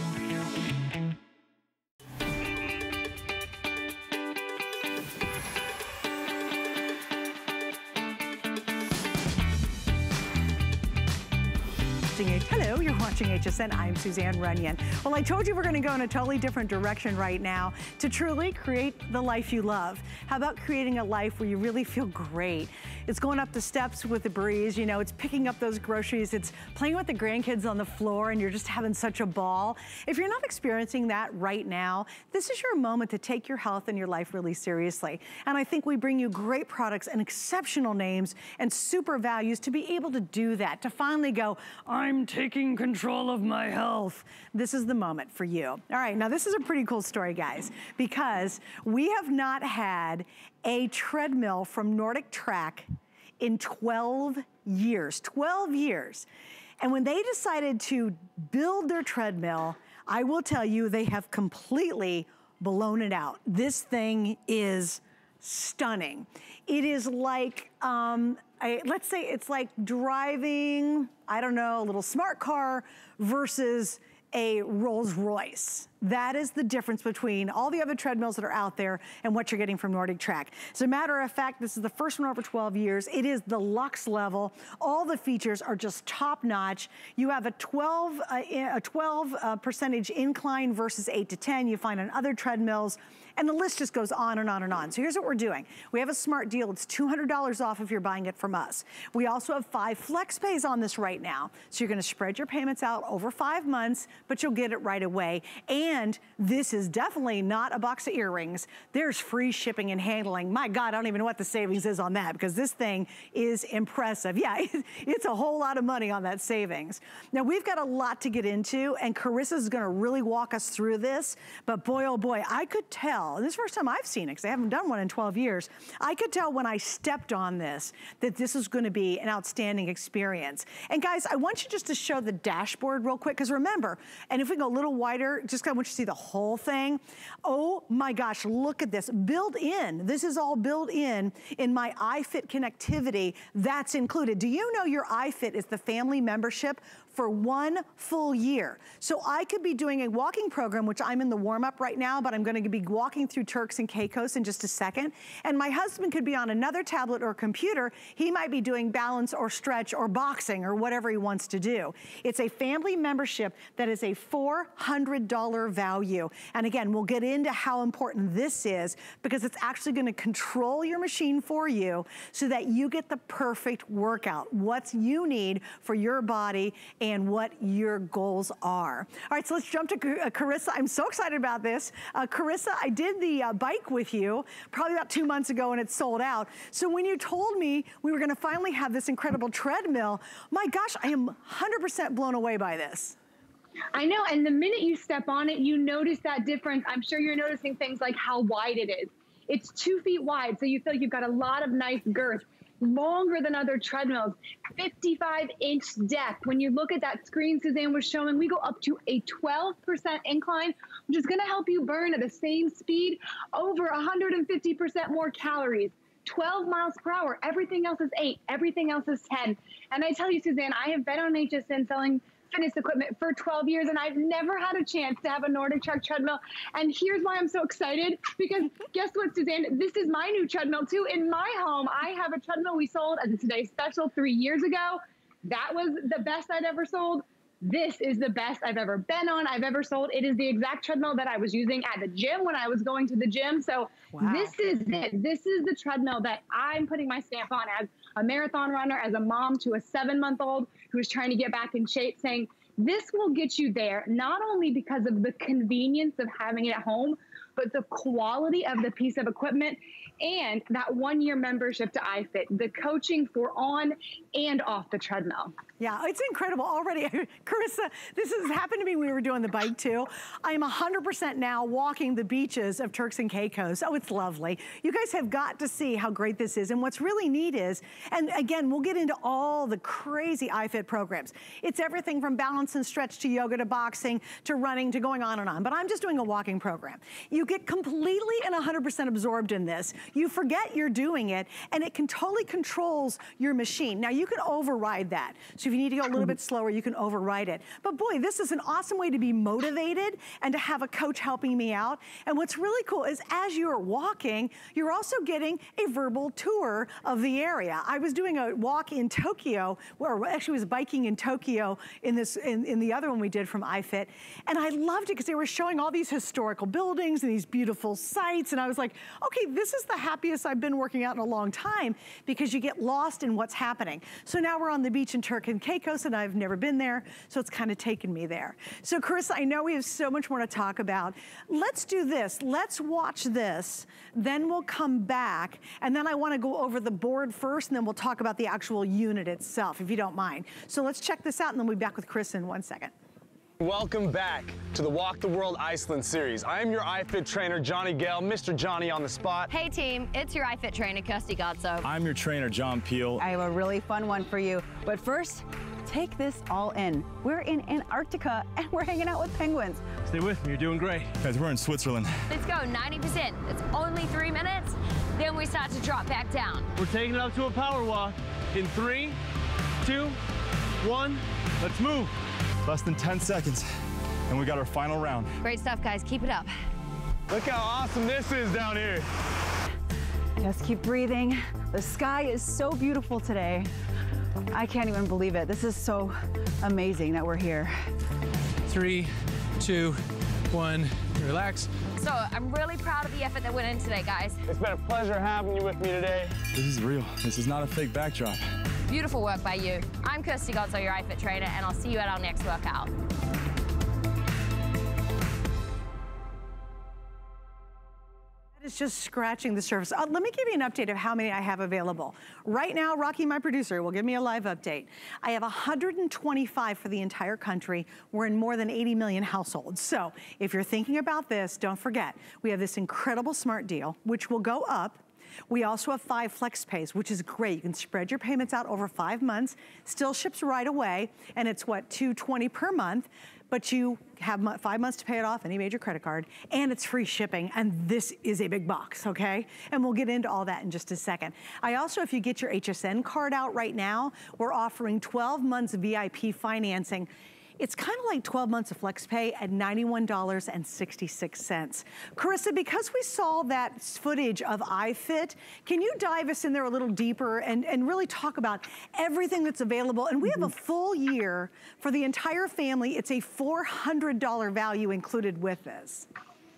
Hello, you're watching HSN. I'm Suzanne Runyan. Well, I told you we're going to go in a totally different direction right now to truly create the life you love. How about creating a life where you really feel great? It's going up the steps with the breeze, you know, it's picking up those groceries, it's playing with the grandkids on the floor and you're just having such a ball. If you're not experiencing that right now, this is your moment to take your health and your life really seriously. And I think we bring you great products and exceptional names and super values to be able to do that, to finally go, I'm taking control of my health. This is the moment for you. All right, now this is a pretty cool story, guys, because we have not had a treadmill from Nordic Track in 12 years, 12 years. And when they decided to build their treadmill, I will tell you, they have completely blown it out. This thing is stunning. It is like, um, Let's say it's like driving, I don't know, a little smart car versus a Rolls Royce. That is the difference between all the other treadmills that are out there and what you're getting from Nordic Track. As a matter of fact, this is the first one over 12 years. It is the luxe level. All the features are just top notch. You have a 12, uh, a 12 uh, percentage incline versus 8 to 10. You find on other treadmills. And the list just goes on and on and on. So here's what we're doing. We have a smart deal. It's $200 off if you're buying it from us. We also have five flex pays on this right now. So you're gonna spread your payments out over five months, but you'll get it right away. And this is definitely not a box of earrings. There's free shipping and handling. My God, I don't even know what the savings is on that because this thing is impressive. Yeah, it's a whole lot of money on that savings. Now we've got a lot to get into and Carissa's gonna really walk us through this, but boy, oh boy, I could tell and this is the first time I've seen it because I haven't done one in 12 years, I could tell when I stepped on this that this is gonna be an outstanding experience. And guys, I want you just to show the dashboard real quick because remember, and if we go a little wider, just I want you to see the whole thing. Oh my gosh, look at this. Built in, this is all built in in my iFit connectivity that's included. Do you know your iFit is the family membership for one full year. So I could be doing a walking program, which I'm in the warm up right now, but I'm gonna be walking through Turks and Caicos in just a second. And my husband could be on another tablet or computer. He might be doing balance or stretch or boxing or whatever he wants to do. It's a family membership that is a $400 value. And again, we'll get into how important this is because it's actually gonna control your machine for you so that you get the perfect workout. What you need for your body and what your goals are. All right, so let's jump to uh, Carissa. I'm so excited about this. Uh, Carissa, I did the uh, bike with you probably about two months ago and it sold out. So when you told me we were gonna finally have this incredible treadmill, my gosh, I am 100% blown away by this. I know, and the minute you step on it, you notice that difference. I'm sure you're noticing things like how wide it is. It's two feet wide, so you feel like you've got a lot of nice girth longer than other treadmills, 55 inch deck. When you look at that screen Suzanne was showing, we go up to a 12% incline, which is gonna help you burn at the same speed over 150% more calories. 12 miles per hour. Everything else is eight. Everything else is 10. And I tell you, Suzanne, I have been on HSN selling fitness equipment for 12 years and I've never had a chance to have a Nordic Track treadmill. And here's why I'm so excited because guess what, Suzanne? This is my new treadmill too. In my home, I have a treadmill we sold as a Today Special three years ago. That was the best I'd ever sold. This is the best I've ever been on, I've ever sold. It is the exact treadmill that I was using at the gym when I was going to the gym. So wow. this is it. This is the treadmill that I'm putting my stamp on as a marathon runner, as a mom to a seven month old who is trying to get back in shape, saying, this will get you there, not only because of the convenience of having it at home, but the quality of the piece of equipment and that one year membership to iFit, the coaching for on and off the treadmill. Yeah, it's incredible already. Carissa, this has happened to me when we were doing the bike too. I am 100% now walking the beaches of Turks and Caicos. Oh, it's lovely. You guys have got to see how great this is. And what's really neat is, and again, we'll get into all the crazy iFit programs. It's everything from balance and stretch to yoga to boxing to running to going on and on. But I'm just doing a walking program. You get completely and 100% absorbed in this. You forget you're doing it and it can totally controls your machine. Now you can override that. So if you need to go a little bit slower, you can override it. But boy, this is an awesome way to be motivated and to have a coach helping me out. And what's really cool is as you're walking, you're also getting a verbal tour of the area. I was doing a walk in Tokyo, or actually was biking in Tokyo in this in, in the other one we did from iFit. And I loved it because they were showing all these historical buildings and these beautiful sites. And I was like, okay, this is the happiest I've been working out in a long time because you get lost in what's happening. So now we're on the beach in Turk and Caicos and I've never been there, so it's kind of taken me there. So Chris, I know we have so much more to talk about. Let's do this. Let's watch this, then we'll come back, and then I want to go over the board first, and then we'll talk about the actual unit itself, if you don't mind. So let's check this out, and then we'll be back with Chris in one second. Welcome back to the Walk the World Iceland series. I am your iFit trainer, Johnny Gale, Mr. Johnny on the spot. Hey team, it's your iFit trainer, Kirsty Godso. I'm your trainer, John Peel. I have a really fun one for you. But first, take this all in. We're in Antarctica and we're hanging out with penguins. Stay with me, you're doing great. Guys, we're in Switzerland. Let's go, 90%. It's only three minutes, then we start to drop back down. We're taking it up to a power walk in three, two, one, let's move. Less than 10 seconds. and we got our final round. Great stuff, guys. Keep it up. Look how awesome this is down here. Just keep breathing. The sky is so beautiful today. I can't even believe it. This is so amazing that we're here. Three, two, one, relax. So I'm really proud of the effort that went in today, guys. It's been a pleasure having you with me today. This is real. This is not a fake backdrop. Beautiful work by you. I'm Kirsty Godso, your iFit trainer, and I'll see you at our next workout. It's just scratching the surface. Uh, let me give you an update of how many I have available. Right now, Rocky, my producer, will give me a live update. I have 125 for the entire country. We're in more than 80 million households. So if you're thinking about this, don't forget, we have this incredible smart deal, which will go up we also have five flex pays, which is great. You can spread your payments out over five months, still ships right away, and it's what, 220 per month but you have five months to pay it off, any major credit card, and it's free shipping, and this is a big box, okay? And we'll get into all that in just a second. I also, if you get your HSN card out right now, we're offering 12 months VIP financing it's kind of like 12 months of flex pay at $91.66. Carissa, because we saw that footage of iFit, can you dive us in there a little deeper and, and really talk about everything that's available? And we have a mm-hmm. full year for the entire family. It's a $400 value included with this.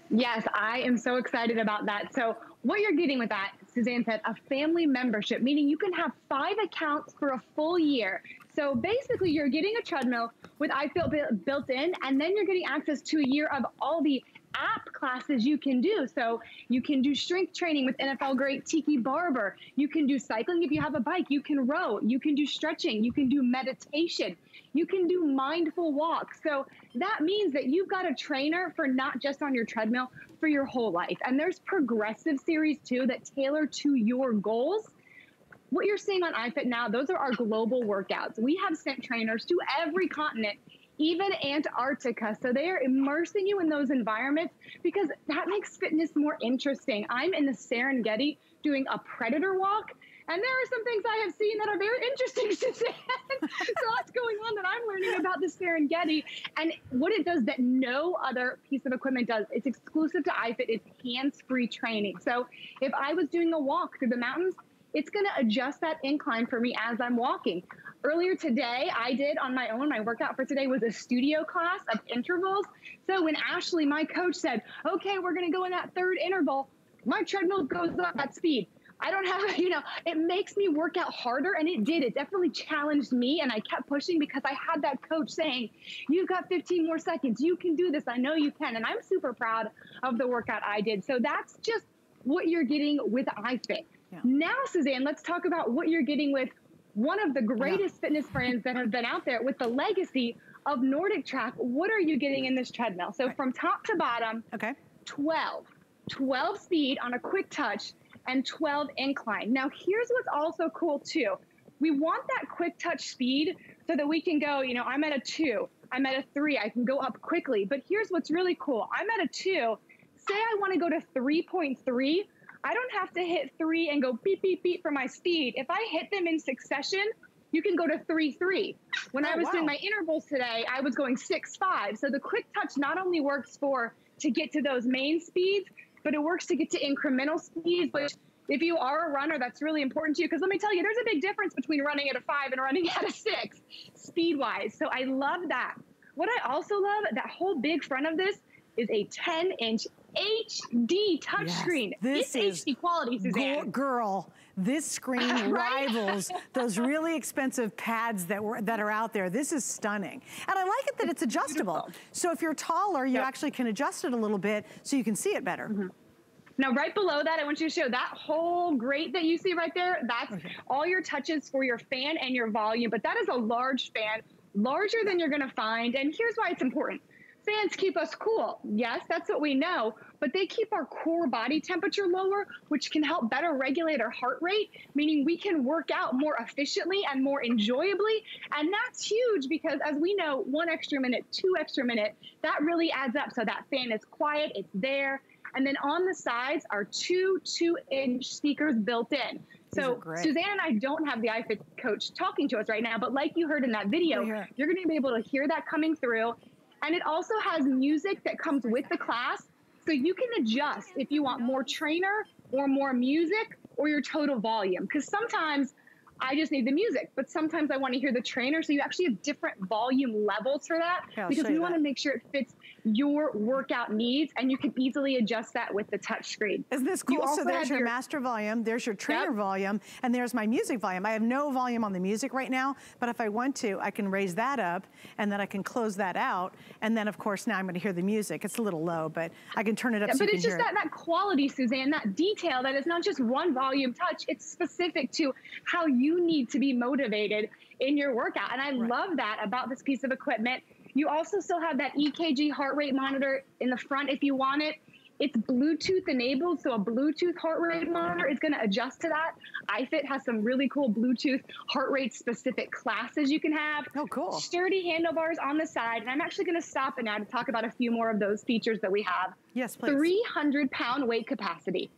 Yes, I am so excited about that. So what you're getting with that, Suzanne said, a family membership, meaning you can have five accounts for a full year. So basically, you're getting a treadmill with iFit built in, and then you're getting access to a year of all the app classes you can do. So you can do strength training with NFL great Tiki Barber. You can do cycling if you have a bike. You can row. You can do stretching. You can do meditation. You can do mindful walks. So that means that you've got a trainer for not just on your treadmill, for your whole life. And there's progressive series too that tailor to your goals what you're seeing on iFit now, those are our global workouts. We have sent trainers to every continent, even Antarctica. So they are immersing you in those environments because that makes fitness more interesting. I'm in the Serengeti doing a predator walk. And there are some things I have seen that are very interesting, Suzanne. so lots going on that I'm learning about the Serengeti. And what it does that no other piece of equipment does, it's exclusive to iFit, it's hands-free training. So if I was doing a walk through the mountains, it's going to adjust that incline for me as I'm walking. Earlier today, I did on my own, my workout for today was a studio class of intervals. So when Ashley, my coach, said, okay, we're going to go in that third interval, my treadmill goes up at speed. I don't have, you know, it makes me work out harder. And it did. It definitely challenged me. And I kept pushing because I had that coach saying, You've got 15 more seconds. You can do this. I know you can. And I'm super proud of the workout I did. So that's just what you're getting with iFit. Yeah. Now, Suzanne, let's talk about what you're getting with one of the greatest yeah. fitness brands that have been out there with the legacy of NordicTrack. What are you getting in this treadmill? So from top to bottom, okay, 12, 12 speed on a quick touch and 12 incline. Now, here's what's also cool too. We want that quick touch speed so that we can go, you know, I'm at a two, I'm at a three, I can go up quickly. But here's what's really cool. I'm at a two. Say I want to go to 3.3 I don't have to hit three and go beep, beep, beep for my speed. If I hit them in succession, you can go to three, three. When oh, I was wow. doing my intervals today, I was going six, five. So the quick touch not only works for to get to those main speeds, but it works to get to incremental speeds, which if you are a runner, that's really important to you. Because let me tell you, there's a big difference between running at a five and running at a six, speed wise. So I love that. What I also love, that whole big front of this is a 10 inch HD touchscreen. Yes, this it's is HD quality, Suzanne. Girl, this screen rivals those really expensive pads that were that are out there. This is stunning. And I like it that it's adjustable. Beautiful. So if you're taller, you yep. actually can adjust it a little bit so you can see it better. Mm -hmm. Now, right below that, I want you to show that whole grate that you see right there. That's okay. all your touches for your fan and your volume, but that is a large fan, larger than you're gonna find. And here's why it's important. Fans keep us cool. Yes, that's what we know, but they keep our core body temperature lower, which can help better regulate our heart rate, meaning we can work out more efficiently and more enjoyably. And that's huge because, as we know, one extra minute, two extra minute, that really adds up. So that fan is quiet, it's there. And then on the sides are two two inch speakers built in. So Suzanne and I don't have the iFit coach talking to us right now, but like you heard in that video, you're going to be able to hear that coming through And it also has music that comes with the class. So you can adjust if you want more trainer or more music or your total volume. Because sometimes I just need the music, but sometimes I want to hear the trainer. So you actually have different volume levels for that Yeah, because we want to make sure it fits your workout needs and you can easily adjust that with the touch screen. Isn't this You cool? So there's have your, master volume, there's your trainer volume, and there's my music volume. I have no volume on the music right now, but if I want to, I can raise that up, and then I can close that out, and then of course now I'm gonna hear the music. It's a little low, but I can turn it up Yeah, so but it's just that, it. that quality, Suzanne, that detail that it's not just one volume touch, it's specific to how you need to be motivated in your workout. And I love that about this piece of equipment. You also still have that EKG heart rate monitor in the front if you want it. It's Bluetooth enabled, so a Bluetooth heart rate monitor is going to adjust to that. iFit has some really cool Bluetooth heart rate specific classes you can have. Oh, cool. Sturdy handlebars on the side. And I'm actually going to stop it now to talk about a few more of those features that we have. Yes, please. 300 pound weight capacity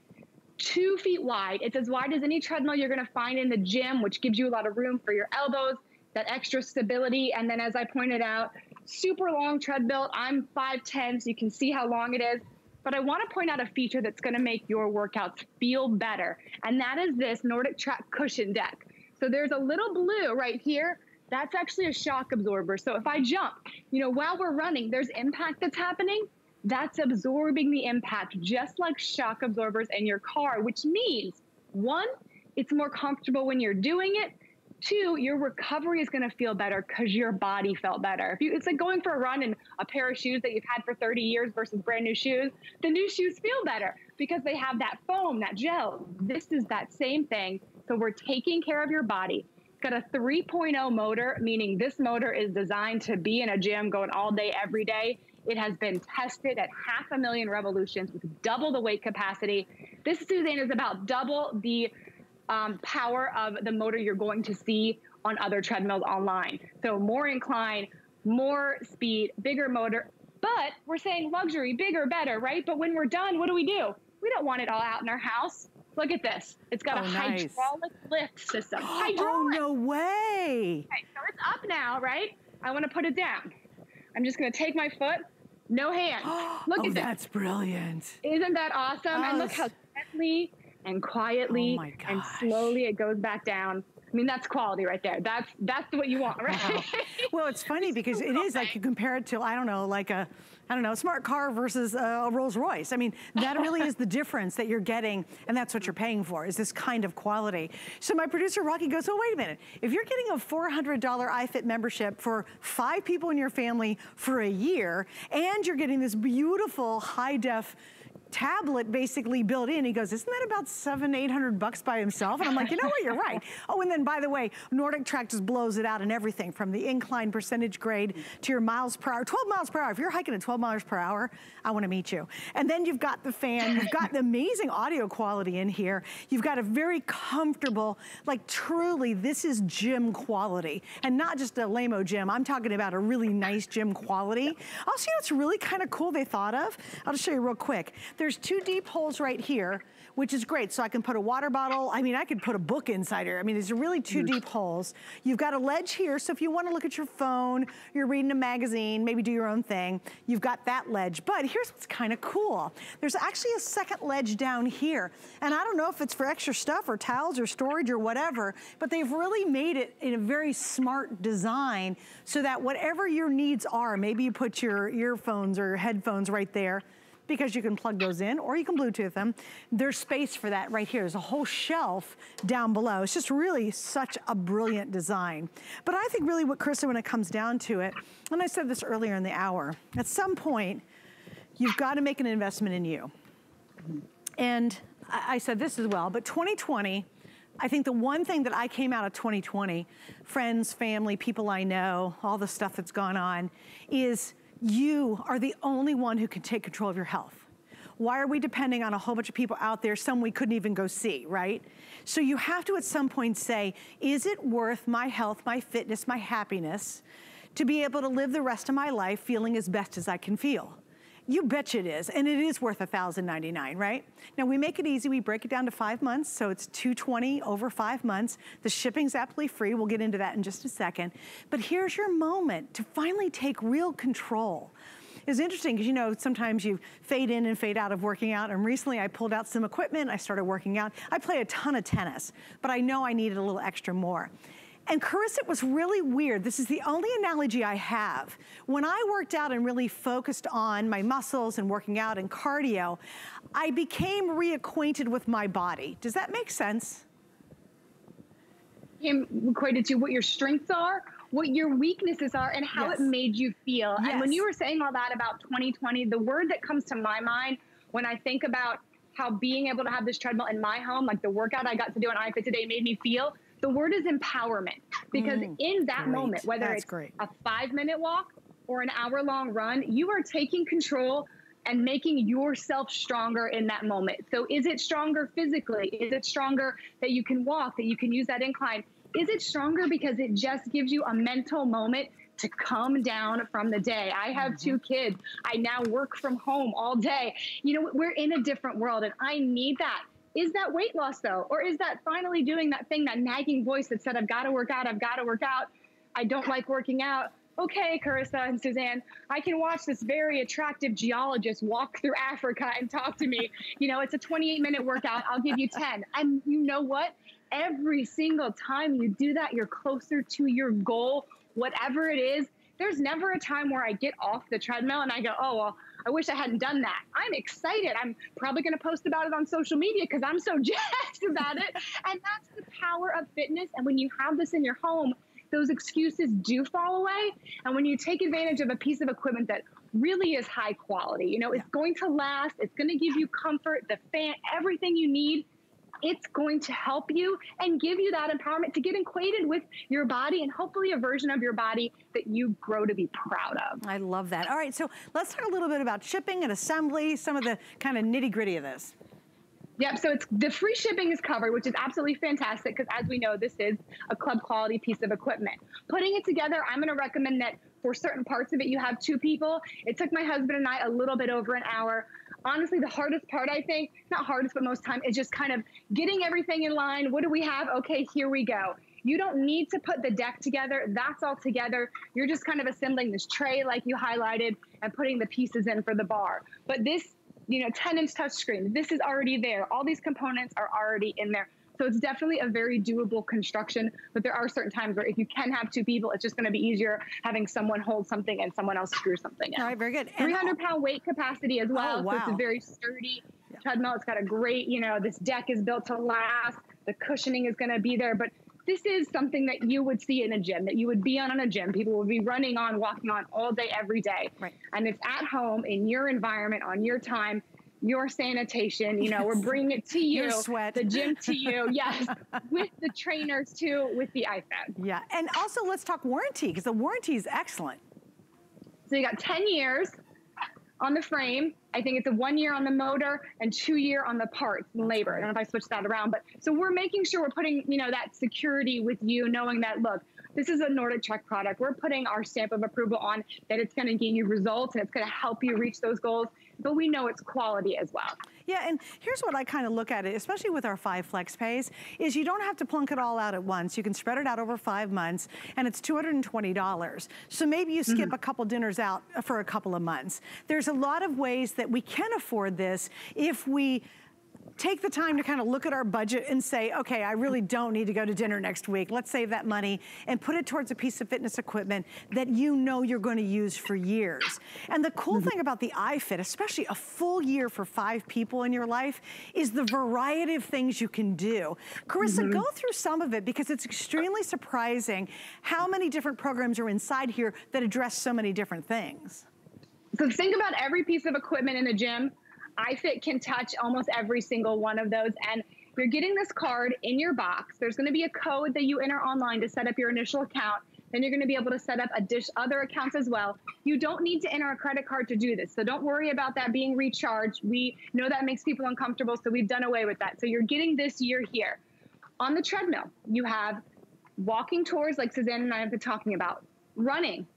two feet wide. It's as wide as any treadmill you're going to find in the gym, which gives you a lot of room for your elbows, that extra stability. And then, as I pointed out, super long treadmill. I'm 5'10, so you can see how long it is. But I want to point out a feature that's going to make your workouts feel better, and that is this Nordic Track cushion deck. So there's a little blue right here. That's actually a shock absorber. So if I jump, you know, while we're running, there's impact that's happening that's absorbing the impact, just like shock absorbers in your car, which means one, it's more comfortable when you're doing it. Two, your recovery is going to feel better because your body felt better. If you, it's like going for a run in a pair of shoes that you've had for 30 years versus brand new shoes. The new shoes feel better because they have that foam, that gel. This is that same thing. So we're taking care of your body. It's got a 3.0 motor, meaning this motor is designed to be in a gym going all day, every day. It has been tested at half a million revolutions with double the weight capacity. This, Suzanne, is about double the um, power of the motor you're going to see on other treadmills online. So more incline, more speed, bigger motor. But we're saying luxury, bigger, better, right? But when we're done, what do we do? We don't want it all out in our house. Look at this. It's got Oh, a nice. hydraulic lift system. hydraulic. Oh, no way. Okay, so it's up now, right? I want to put it down. I'm just going to take my foot, no hands. Look oh, at this. that's brilliant. Isn't that awesome? and look how gently and oh quietly Oh and slowly it goes back down. I mean, that's quality right there. That's that's what you want, right? Well, it's funny because it is like you compare it to, I don't know, like a, I don't know, a smart car versus a Rolls Royce. I mean, that really is the difference that you're getting, and that's what you're paying for, is this kind of quality. So my producer, Rocky, goes, oh, wait a minute. If you're getting a $400 iFit membership for five people in your family for a year, and you're getting this beautiful high-def tablet basically built in. He goes, isn't that about seven, 800 bucks by himself? And I'm like, you know what, you're right. Oh, and then by the way, Nordic Track just blows it out in everything from the incline percentage grade to your miles per hour, 12 miles per hour. If you're hiking at 12 miles per hour, I wanna meet you. And then you've got the fan, you've got the amazing audio quality in here. You've got a very comfortable, like truly, this is gym quality. And not just a lame gym, I'm talking about a really nice gym quality. Also, you know what's really kind of cool they thought of? I'll just show you real quick. There's two deep holes right here, which is great. So I can put a water bottle. I mean, I could put a book inside here. I mean, there's really two deep holes. You've got a ledge here. So if you want to look at your phone, you're reading a magazine, maybe do your own thing, you've got that ledge. But here's what's kind of cool. There's actually a second ledge down here. And I don't know if it's for extra stuff or towels or storage or whatever, but they've really made it in a very smart design so that whatever your needs are, maybe you put your earphones or your headphones right there, because you can plug those in or you can Bluetooth them. There's space for that right here. There's a whole shelf down below. It's just really such a brilliant design. But I think really what, Krista, when it comes down to it, and I said this earlier in the hour, at some point, you've got to make an investment in you. And I said this as well, but 2020, I think the one thing that I came out of 2020, friends, family, people I know, all the stuff that's gone on, is you are the only one who can take control of your health. Why are we depending on a whole bunch of people out there, some we couldn't even go see, right? So you have to at some point say, is it worth my health, my fitness, my happiness to be able to live the rest of my life feeling as best as I can feel? You betcha it is, and it is worth 1,099, right? Now we make it easy, we break it down to five months, so it's 220 over five months. The shipping's absolutely free, we'll get into that in just a second. But here's your moment to finally take real control. It's interesting because you know, sometimes you fade in and fade out of working out. And recently I pulled out some equipment, I started working out. I play a ton of tennis, but I know I needed a little extra more. And Carissa, it was really weird. This is the only analogy I have. When I worked out and really focused on my muscles and working out and cardio, I became reacquainted with my body. Does that make sense? Became acquainted to what your strengths are, what your weaknesses are, and how yes. it made you feel. Yes. And when you were saying all that about 2020, the word that comes to my mind when I think about how being able to have this treadmill in my home, like the workout I got to do on iFit today made me feel, the word is empowerment because mm, in that great. moment, whether That's it's great. a five minute walk or an hour long run, you are taking control and making yourself stronger in that moment. So, is it stronger physically? Is it stronger that you can walk, that you can use that incline? Is it stronger because it just gives you a mental moment to come down from the day. I have mm-hmm. two kids. I now work from home all day. You know, we're in a different world and I need that. Is that weight loss though? Or is that finally doing that thing, that nagging voice that said, I've got to work out, I've got to work out, I don't like working out? Okay, Carissa and Suzanne, I can watch this very attractive geologist walk through Africa and talk to me. You know, it's a 28 minute workout. I'll give you 10. And you know what? Every single time you do that, you're closer to your goal, whatever it is. There's never a time where I get off the treadmill and I go, oh, well, I wish I hadn't done that. I'm excited. I'm probably going to post about it on social media because I'm so jazzed about it. And that's the power of fitness. And when you have this in your home, those excuses do fall away. And when you take advantage of a piece of equipment that really is high quality, you know, it's going to last, it's going to give you comfort, the fan, everything you need it's going to help you and give you that empowerment to get acquainted with your body and hopefully a version of your body that you grow to be proud of. I love that. All right, so let's talk a little bit about shipping and assembly, some of the kind of nitty gritty of this. Yep. So it's the free shipping is covered, which is absolutely fantastic because as we know, this is a club quality piece of equipment. Putting it together, I'm going to recommend that for certain parts of it, you have two people. It took my husband and I a little bit over an hour honestly, the hardest part, I think, not hardest, but most time, is just kind of getting everything in line. What do we have? Okay, here we go. You don't need to put the deck together. That's all together. You're just kind of assembling this tray like you highlighted and putting the pieces in for the bar. But this, you know, 10 inch touchscreen, this is already there. All these components are already in there. So it's definitely a very doable construction, but there are certain times where if you can have two people, it's just going to be easier having someone hold something and someone else screw something in. All right, very good. 300 pound weight capacity as well. Oh, wow. So it's a oh, very sturdy yeah. treadmill. It's got a great, you know, this deck is built to last. The cushioning is going to be there, but this is something that you would see in a gym, that you would be on in a gym. People would be running on, walking on all day, every day. Right. And it's at home in your environment on your time your sanitation. You know, yes. we're bringing it to you. Your sweat. The gym to you. Yes. with the trainers too, with the iPhone. Yeah. And also let's talk warranty because the warranty is excellent. So you got 10 years on the frame. I think it's a one year on the motor and two year on the parts and labor. I don't know if I switched that around, but so we're making sure we're putting, you know, that security with you, knowing that, look, this is a Nordic NordicTrack product. We're putting our stamp of approval on that it's going to give you results and it's going to help you reach those goals but we know it's quality as well. Yeah, and here's what I kind of look at it, especially with our five flex pays, is you don't have to plunk it all out at once. You can spread it out over five months, and it's $220. So maybe you skip mm -hmm. a couple dinners out for a couple of months. There's a lot of ways that we can afford this if we take the time to kind of look at our budget and say, okay, I really don't need to go to dinner next week. Let's save that money and put it towards a piece of fitness equipment that you know you're going to use for years. And the cool mm-hmm. thing about the iFit, especially a full year for five people in your life, is the variety of things you can do. Carissa, mm -hmm. go through some of it because it's extremely surprising how many different programs are inside here that address so many different things. So think about every piece of equipment in the gym iFit can touch almost every single one of those. And you're getting this card in your box. There's going to be a code that you enter online to set up your initial account. Then you're going to be able to set up other accounts as well. You don't need to enter a credit card to do this. So don't worry about that being recharged. We know that makes people uncomfortable, so we've done away with that. So you're getting this year here. On the treadmill, you have walking tours like Suzanne and I have been talking about, running,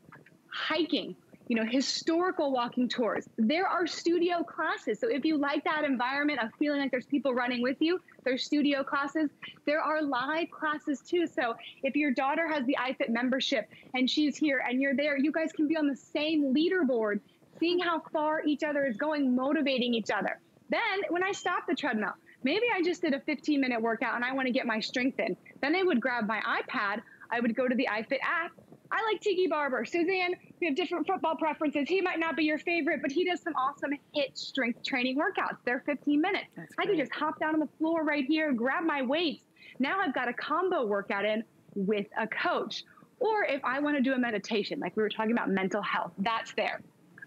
hiking, you know, historical walking tours. There are studio classes. So if you like that environment of feeling like there's people running with you, there's studio classes. There are live classes too. So if your daughter has the iFit membership and she's here and you're there, you guys can be on the same leaderboard, seeing how far each other is going, motivating each other. Then when I stop the treadmill, maybe I just did a 15 minute workout and I want to get my strength in. Then I would grab my iPad, I would go to the iFit app, I like Tiki Barber. Suzanne, we have different football preferences. He might not be your favorite, but he does some awesome HIIT strength training workouts. They're 15 minutes. I can just hop down on the floor right here, grab my weights. Now I've got a combo workout in with a coach. Or if I want to do a meditation, like we were talking about mental health, that's there.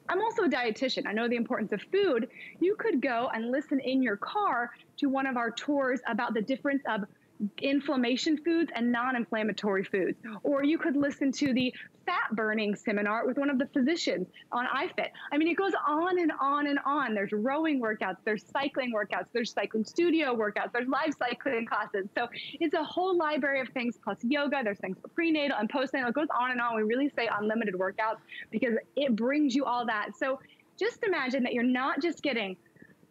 I'm also a dietitian. I know the importance of food. You could go and listen in your car to one of our tours about the difference of inflammation foods and non-inflammatory foods. Or you could listen to the fat burning seminar with one of the physicians on iFit. I mean, it goes on and on and on. There's rowing workouts, there's cycling workouts, there's cycling studio workouts, there's live cycling classes. So it's a whole library of things plus yoga. There's things for prenatal and postnatal. It goes on and on. We really say unlimited workouts because it brings you all that. So just imagine that you're not just getting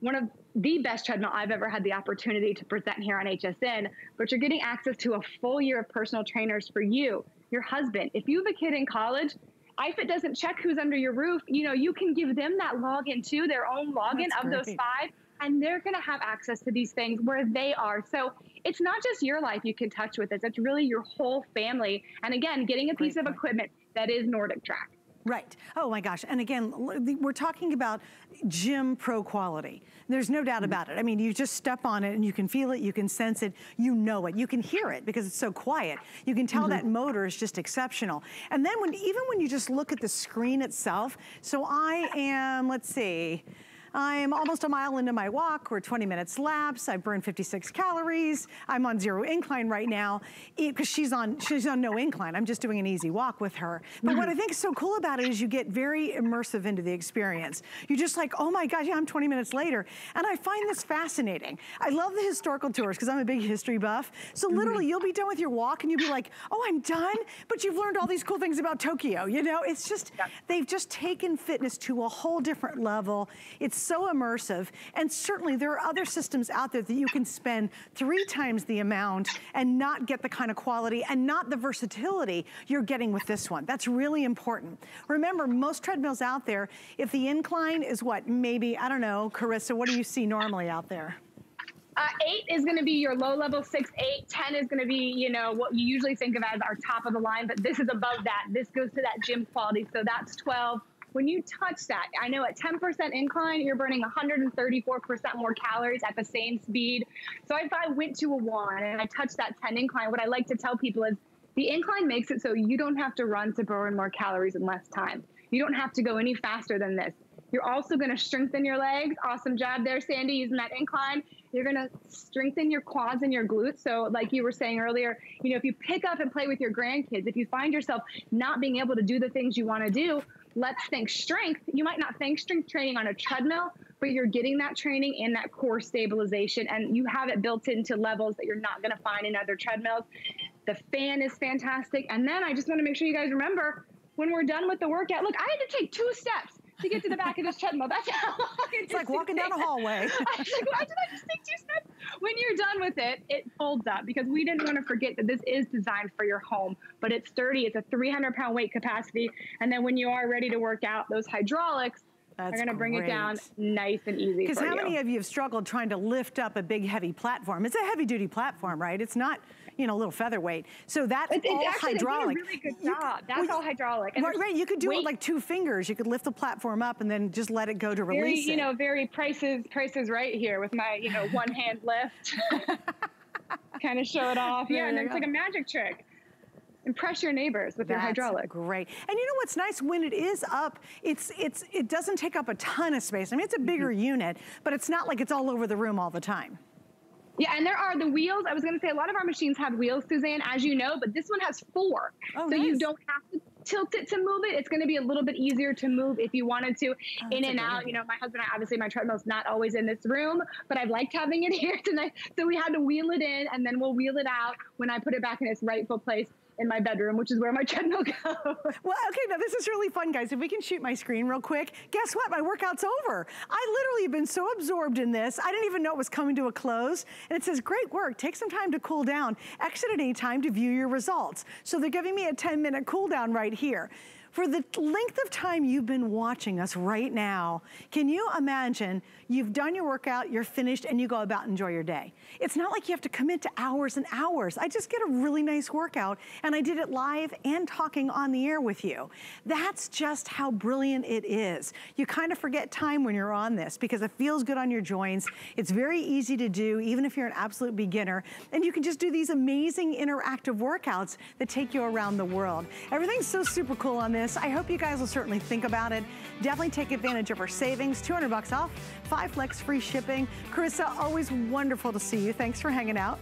one of the best treadmill I've ever had the opportunity to present here on HSN, but you're getting access to a full year of personal trainers for you, your husband. If you have a kid in college, iFit doesn't check who's under your roof. You know, you can give them that login too, their own login That's of great. those five, and they're going to have access to these things where they are. So it's not just your life you can touch with this, it's really your whole family. And again, getting a piece great of equipment that is NordicTrack. Right. Oh my gosh. And again, we're talking about gym pro quality. There's no doubt mm-hmm. about it. I mean, you just step on it and you can feel it, you can sense it, you know it, you can hear it because it's so quiet. You can tell mm -hmm. that motor is just exceptional. And then when even when you just look at the screen itself, so I am, let's see, I'm almost a mile into my walk. We're 20 minutes laps. I've burned 56 calories. I'm on zero incline right now because she's on she's on no incline. I'm just doing an easy walk with her. But what I think is so cool about it is you get very immersive into the experience. You're just like, oh my God, yeah, I'm 20 minutes later. And I find this fascinating. I love the historical tours because I'm a big history buff. So mm-hmm. literally you'll be done with your walk and you'll be like, oh, I'm done. But you've learned all these cool things about Tokyo. You know, it's just, they've just taken fitness to a whole different level. It's so immersive. And certainly there are other systems out there that you can spend three times the amount and not get the kind of quality and not the versatility you're getting with this one. That's really important. Remember, most treadmills out there, if the incline is what, maybe, I don't know, Carissa, what do you see normally out there? Uh, eight is going to be your low level six, eight. Ten is going to be, you know, what you usually think of as our top of the line, but this is above that. This goes to that gym quality. So that's 12. When you touch that, I know at 10% incline, you're burning 134% more calories at the same speed. So if I went to a one and I touched that 10 incline, what I like to tell people is the incline makes it so you don't have to run to burn more calories in less time. You don't have to go any faster than this. You're also going to strengthen your legs. Awesome job there, Sandy, using that incline. You're going to strengthen your quads and your glutes. So, like you were saying earlier, you know, if you pick up and play with your grandkids, if you find yourself not being able to do the things you want to do, let's think strength. You might not think strength training on a treadmill, but you're getting that training and that core stabilization and you have it built into levels that you're not going to find in other treadmills. The fan is fantastic. And then I just want to make sure you guys remember when we're done with the workout, look, I had to take two steps to get to the back of this treadmill. That's how long it It's like walking down a hallway. I was like, why did I just take two steps? When you're done with it, it folds up because we didn't want to forget that this is designed for your home, but it's sturdy. It's a 300 pound weight capacity. And then when you are ready to work out, those hydraulics, that's are going to bring it down nice and easy Because how you. many of you have struggled trying to lift up a big, heavy platform? It's a heavy-duty platform, right? It's not you know, a little featherweight. So that's it, all hydraulic. They did a really good job. That's well, all hydraulic. And right, right. You could do weight. it like two fingers. You could lift the platform up and then just let it go to very, release it. You know, very prices, prices right here with my, you know, one hand lift. kind of show it off. Yeah, and then it's like a magic trick impress your neighbors with That's your hydraulic. Great. And you know what's nice when it is up, it's it's it doesn't take up a ton of space. I mean, it's a bigger mm -hmm. unit, but it's not like it's all over the room all the time. Yeah, and there are the wheels. I was going to say a lot of our machines have wheels, Suzanne, as you know, but this one has four. Oh, so nice. you don't have to tilt it to move it. It's going to be a little bit easier to move if you wanted to oh, in and out. Idea. You know, my husband, I, obviously my treadmill's not always in this room, but I've liked having it here tonight. So we had to wheel it in and then we'll wheel it out when I put it back in its rightful place in my bedroom, which is where my treadmill goes. Well, okay, now this is really fun, guys. If we can shoot my screen real quick, guess what? My workout's over. I literally have been so absorbed in this, I didn't even know it was coming to a close. And it says, great work, take some time to cool down. Exit at any time to view your results. So they're giving me a 10 minute cool down right here. For the length of time you've been watching us right now, can you imagine you've done your workout, you're finished, and you go about enjoy your day? It's not like you have to commit to hours and hours. I just get a really nice workout, and I did it live and talking on the air with you. That's just how brilliant it is. You kind of forget time when you're on this because it feels good on your joints. It's very easy to do, even if you're an absolute beginner, and you can just do these amazing interactive workouts that take you around the world. Everything's so super cool on this this. I hope you guys will certainly think about it. Definitely take advantage of our savings, 200 bucks off, five flex free shipping. Carissa, always wonderful to see you. Thanks for hanging out.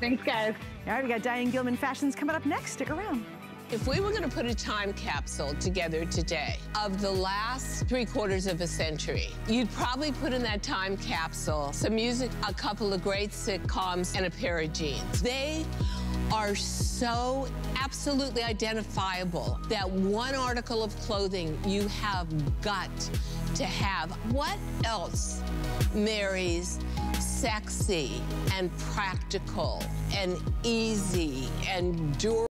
Thanks, guys. All right, we got Diane Gilman Fashions coming up next. Stick around. If we were going to put a time capsule together today of the last three quarters of a century, you'd probably put in that time capsule some music, a couple of great sitcoms, and a pair of jeans. They are so absolutely identifiable that one article of clothing you have got to have. What else marries sexy and practical and easy and durable?